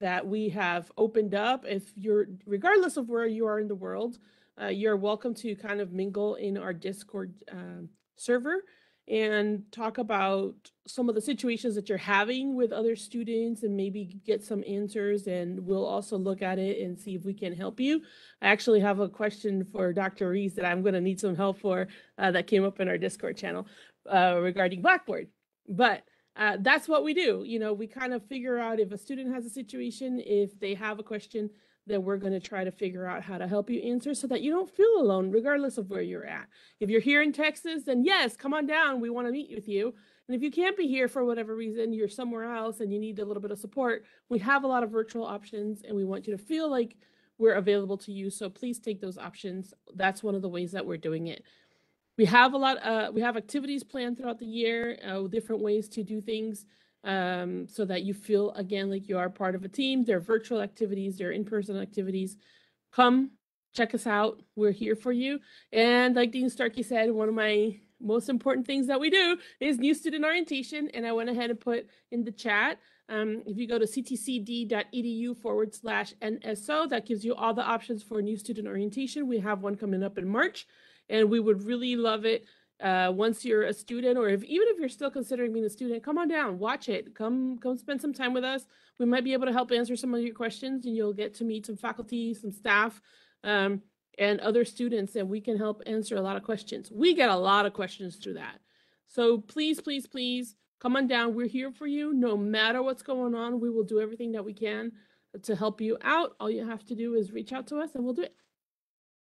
that we have opened up. If you're, regardless of where you are in the world, uh, you're welcome to kind of mingle in our Discord um, server and talk about some of the situations that you're having with other students and maybe get some answers. And we'll also look at it and see if we can help you. I actually have a question for Dr. Reese that I'm going to need some help for uh, that came up in our Discord channel uh, regarding Blackboard. But uh, that's what we do. You know, we kind of figure out if a student has a situation, if they have a question, then we're going to try to figure out how to help you answer so that you don't feel alone, regardless of where you're at. If you're here in Texas, then yes, come on down. We want to meet with you. And if you can't be here for whatever reason, you're somewhere else and you need a little bit of support, we have a lot of virtual options and we want you to feel like we're available to you. So please take those options. That's one of the ways that we're doing it. We have a lot, uh, we have activities planned throughout the year, uh, different ways to do things um, so that you feel again like you are part of a team. They're virtual activities, they're in-person activities. Come check us out. We're here for you. And like Dean Starkey said, one of my most important things that we do is new student orientation. And I went ahead and put in the chat. Um, if you go to ctcd.edu forward slash NSO, that gives you all the options for new student orientation. We have one coming up in March, and we would really love it uh, once you're a student, or if even if you're still considering being a student, come on down, watch it, come come spend some time with us. We might be able to help answer some of your questions, and you'll get to meet some faculty, some staff, um, and other students, and we can help answer a lot of questions. We get a lot of questions through that. So please, please, please come on down. We're here for you. No matter what's going on, we will do everything that we can to help you out. All you have to do is reach out to us and we'll do it.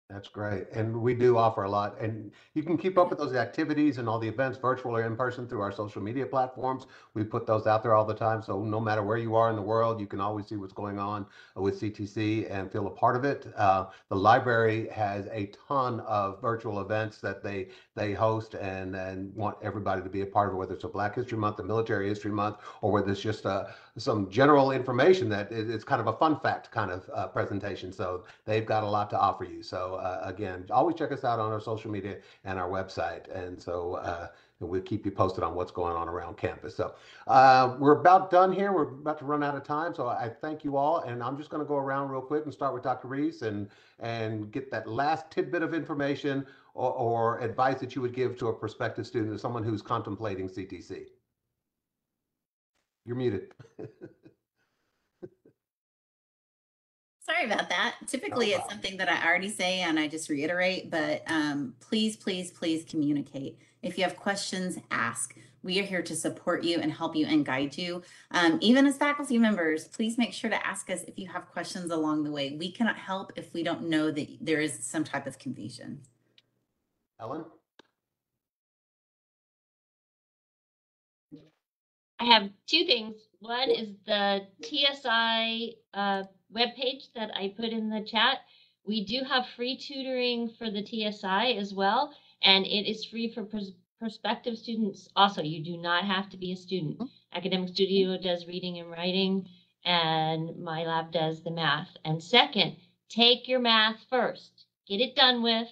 That's great. And we do offer a lot. And you can keep up with those activities and all the events, virtual or in person, through our social media platforms. We put those out there all the time. So no matter where you are in the world, you can always see what's going on with CTC and feel a part of it. Uh, the library has a ton of virtual events that they they host and, and want everybody to be a part of whether it's a Black History Month, a Military History Month, or whether it's just uh, some general information that it- it's kind of a fun fact kind of uh, presentation. So they've got a lot to offer you. So uh, again, always check us out on our social media and our website. And so uh, we'll keep you posted on what's going on around campus. So uh, we're about done here. We're about to run out of time. So I thank you all. And I'm just going to go around real quick and start with Dr. Reese and and get that last tidbit of information or, or advice that you would give to a prospective student or someone who's contemplating CTC. You're muted. [laughs] Sorry about that. Typically, it's something that I already say and I just reiterate, but um, please, please, please communicate. If you have questions, ask. We are here to support you and help you and guide you. Um, even as faculty members, please make sure to ask us if you have questions along the way. We cannot help if we don't know that there is some type of confusion. Ellen? I have two things. One is the TSI uh, webpage that I put in the chat. We do have free tutoring for the TSI as well, and it is free for pros- prospective students. Also, you do not have to be a student. Academic Studio does reading and writing, and my lab does the math. And second, take your math first, get it done with,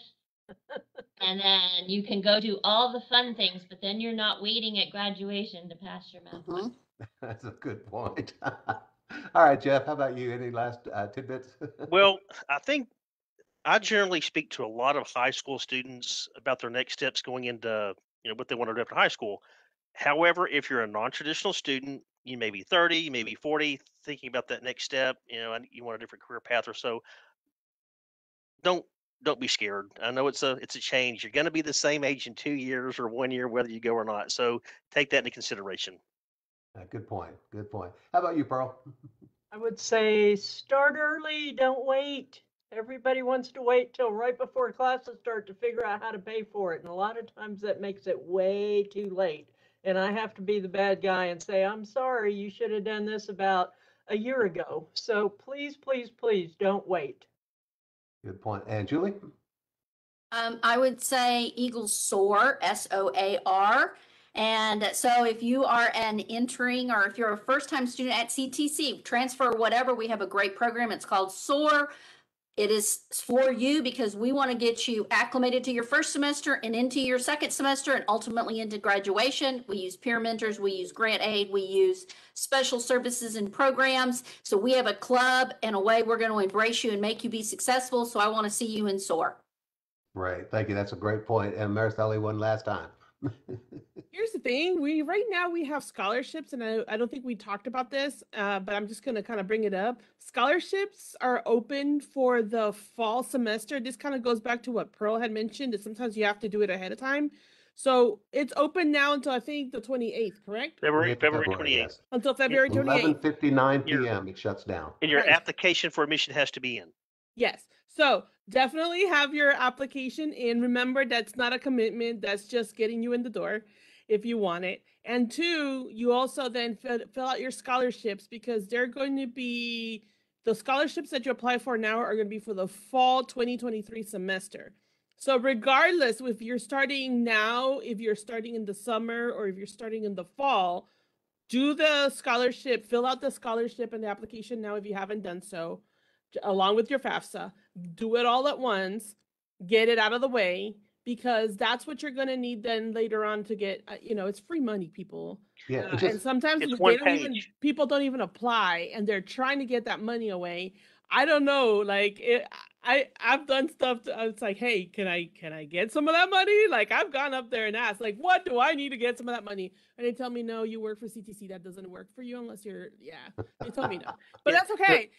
[laughs] and then you can go do all the fun things, but then you're not waiting at graduation to pass your math. Mhm. [laughs] That's a good point. [laughs] All right, Jeff, how about you? Any last uh, tidbits? [laughs] Well, I think I generally speak to a lot of high school students about their next steps going into, you know, what they want to do after high school. However, if you're a non-traditional student, you may be 30, you may be 40, thinking about that next step, you know, and you want a different career path or so. Don't don't be scared. I know it's a it's a change. You're going to be the same age in two years or one year, whether you go or not. So take that into consideration. Uh, Good point, good point. How about you, Pearl? [laughs] I would say start early, don't wait. Everybody wants to wait till right before classes start to figure out how to pay for it. And a lot of times that makes it way too late. And I have to be the bad guy and say, I'm sorry, you should have done this about a year ago. So please, please, please don't wait. Good point. And Julie? Um, I would say Eagles soar, S O A R. And so if you are an entering or if you're a first time student at CTC, transfer whatever, we have a great program. It's called SOAR. It is for you because we want to get you acclimated to your first semester and into your second semester and ultimately into graduation. We use peer mentors, we use grant aid, we use special services and programs. So we have a club and a way we're going to embrace you and make you be successful. So I want to see you in SOAR. Right, thank you. That's a great point. And Mariceli, one last time. Here's the thing. We right now we have scholarships, and I, I don't think we talked about this, uh, but I'm just gonna kind of bring it up. Scholarships are open for the fall semester. This kind of goes back to what Pearl had mentioned, that sometimes you have to do it ahead of time. So it's open now until I think the 28th, correct? February February February, 28th. yes. Until February 28th. 11:59 You're- PM, it shuts down. And your Right. application for admission has to be in. Yes. So definitely have your application in. Remember, that's not a commitment. That's just getting you in the door if you want it. And two, you also then fill, fill out your scholarships because they're going to be the scholarships that you apply for now are going to be for the fall 2023 semester. So regardless if you're starting now, if you're starting in the summer or if you're starting in the fall, do the scholarship, fill out the scholarship and the application now if you haven't done so along with your FAFSA, do it all at once, get it out of the way, because that's what you're gonna need then later on to get, uh, you know, it's free money, people. Yeah, Uh, it and sometimes they don't even, people don't even apply and they're trying to get that money away. I don't know, like it, I I've done stuff. To, it's like, hey, can I can I get some of that money? Like I've gone up there and asked, like, what do I need to get some of that money? And they tell me, no, you work for CTC. That doesn't work for you unless you're, yeah. They told me no, but Yeah, that's okay.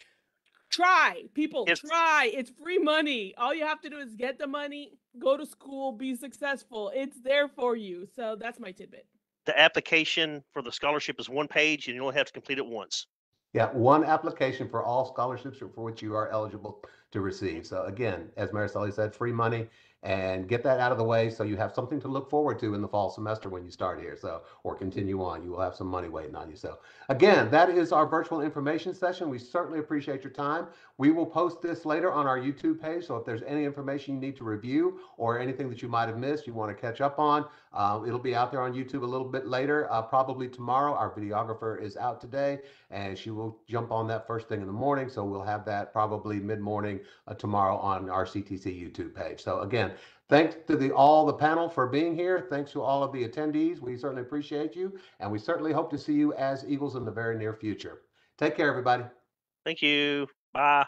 Try, people. Yes. Try. It's free money. All you have to do is get the money, go to school, be successful. It's there for you. So that's my tidbit. The application for the scholarship is one page and you only have to complete it once. Yeah, one application for all scholarships for which you are eligible to receive. So again, as Marisol said, free money and get that out of the way so you have something to look forward to in the fall semester when you start here. So, or continue on, you will have some money waiting on you. So again, that is our virtual information session. We certainly appreciate your time. We will post this later on our YouTube page. So if there's any information you need to review or anything that you might have missed, you want to catch up on, uh, it'll be out there on YouTube a little bit later, uh, probably tomorrow. Our videographer is out today and she will jump on that first thing in the morning. So we'll have that probably mid-morning uh, tomorrow on our CTC YouTube page. So again, thanks to the all the panel for being here. Thanks to all of the attendees. We certainly appreciate you, and we certainly hope to see you as Eagles in the very near future. Take care, everybody. Thank you. Bye.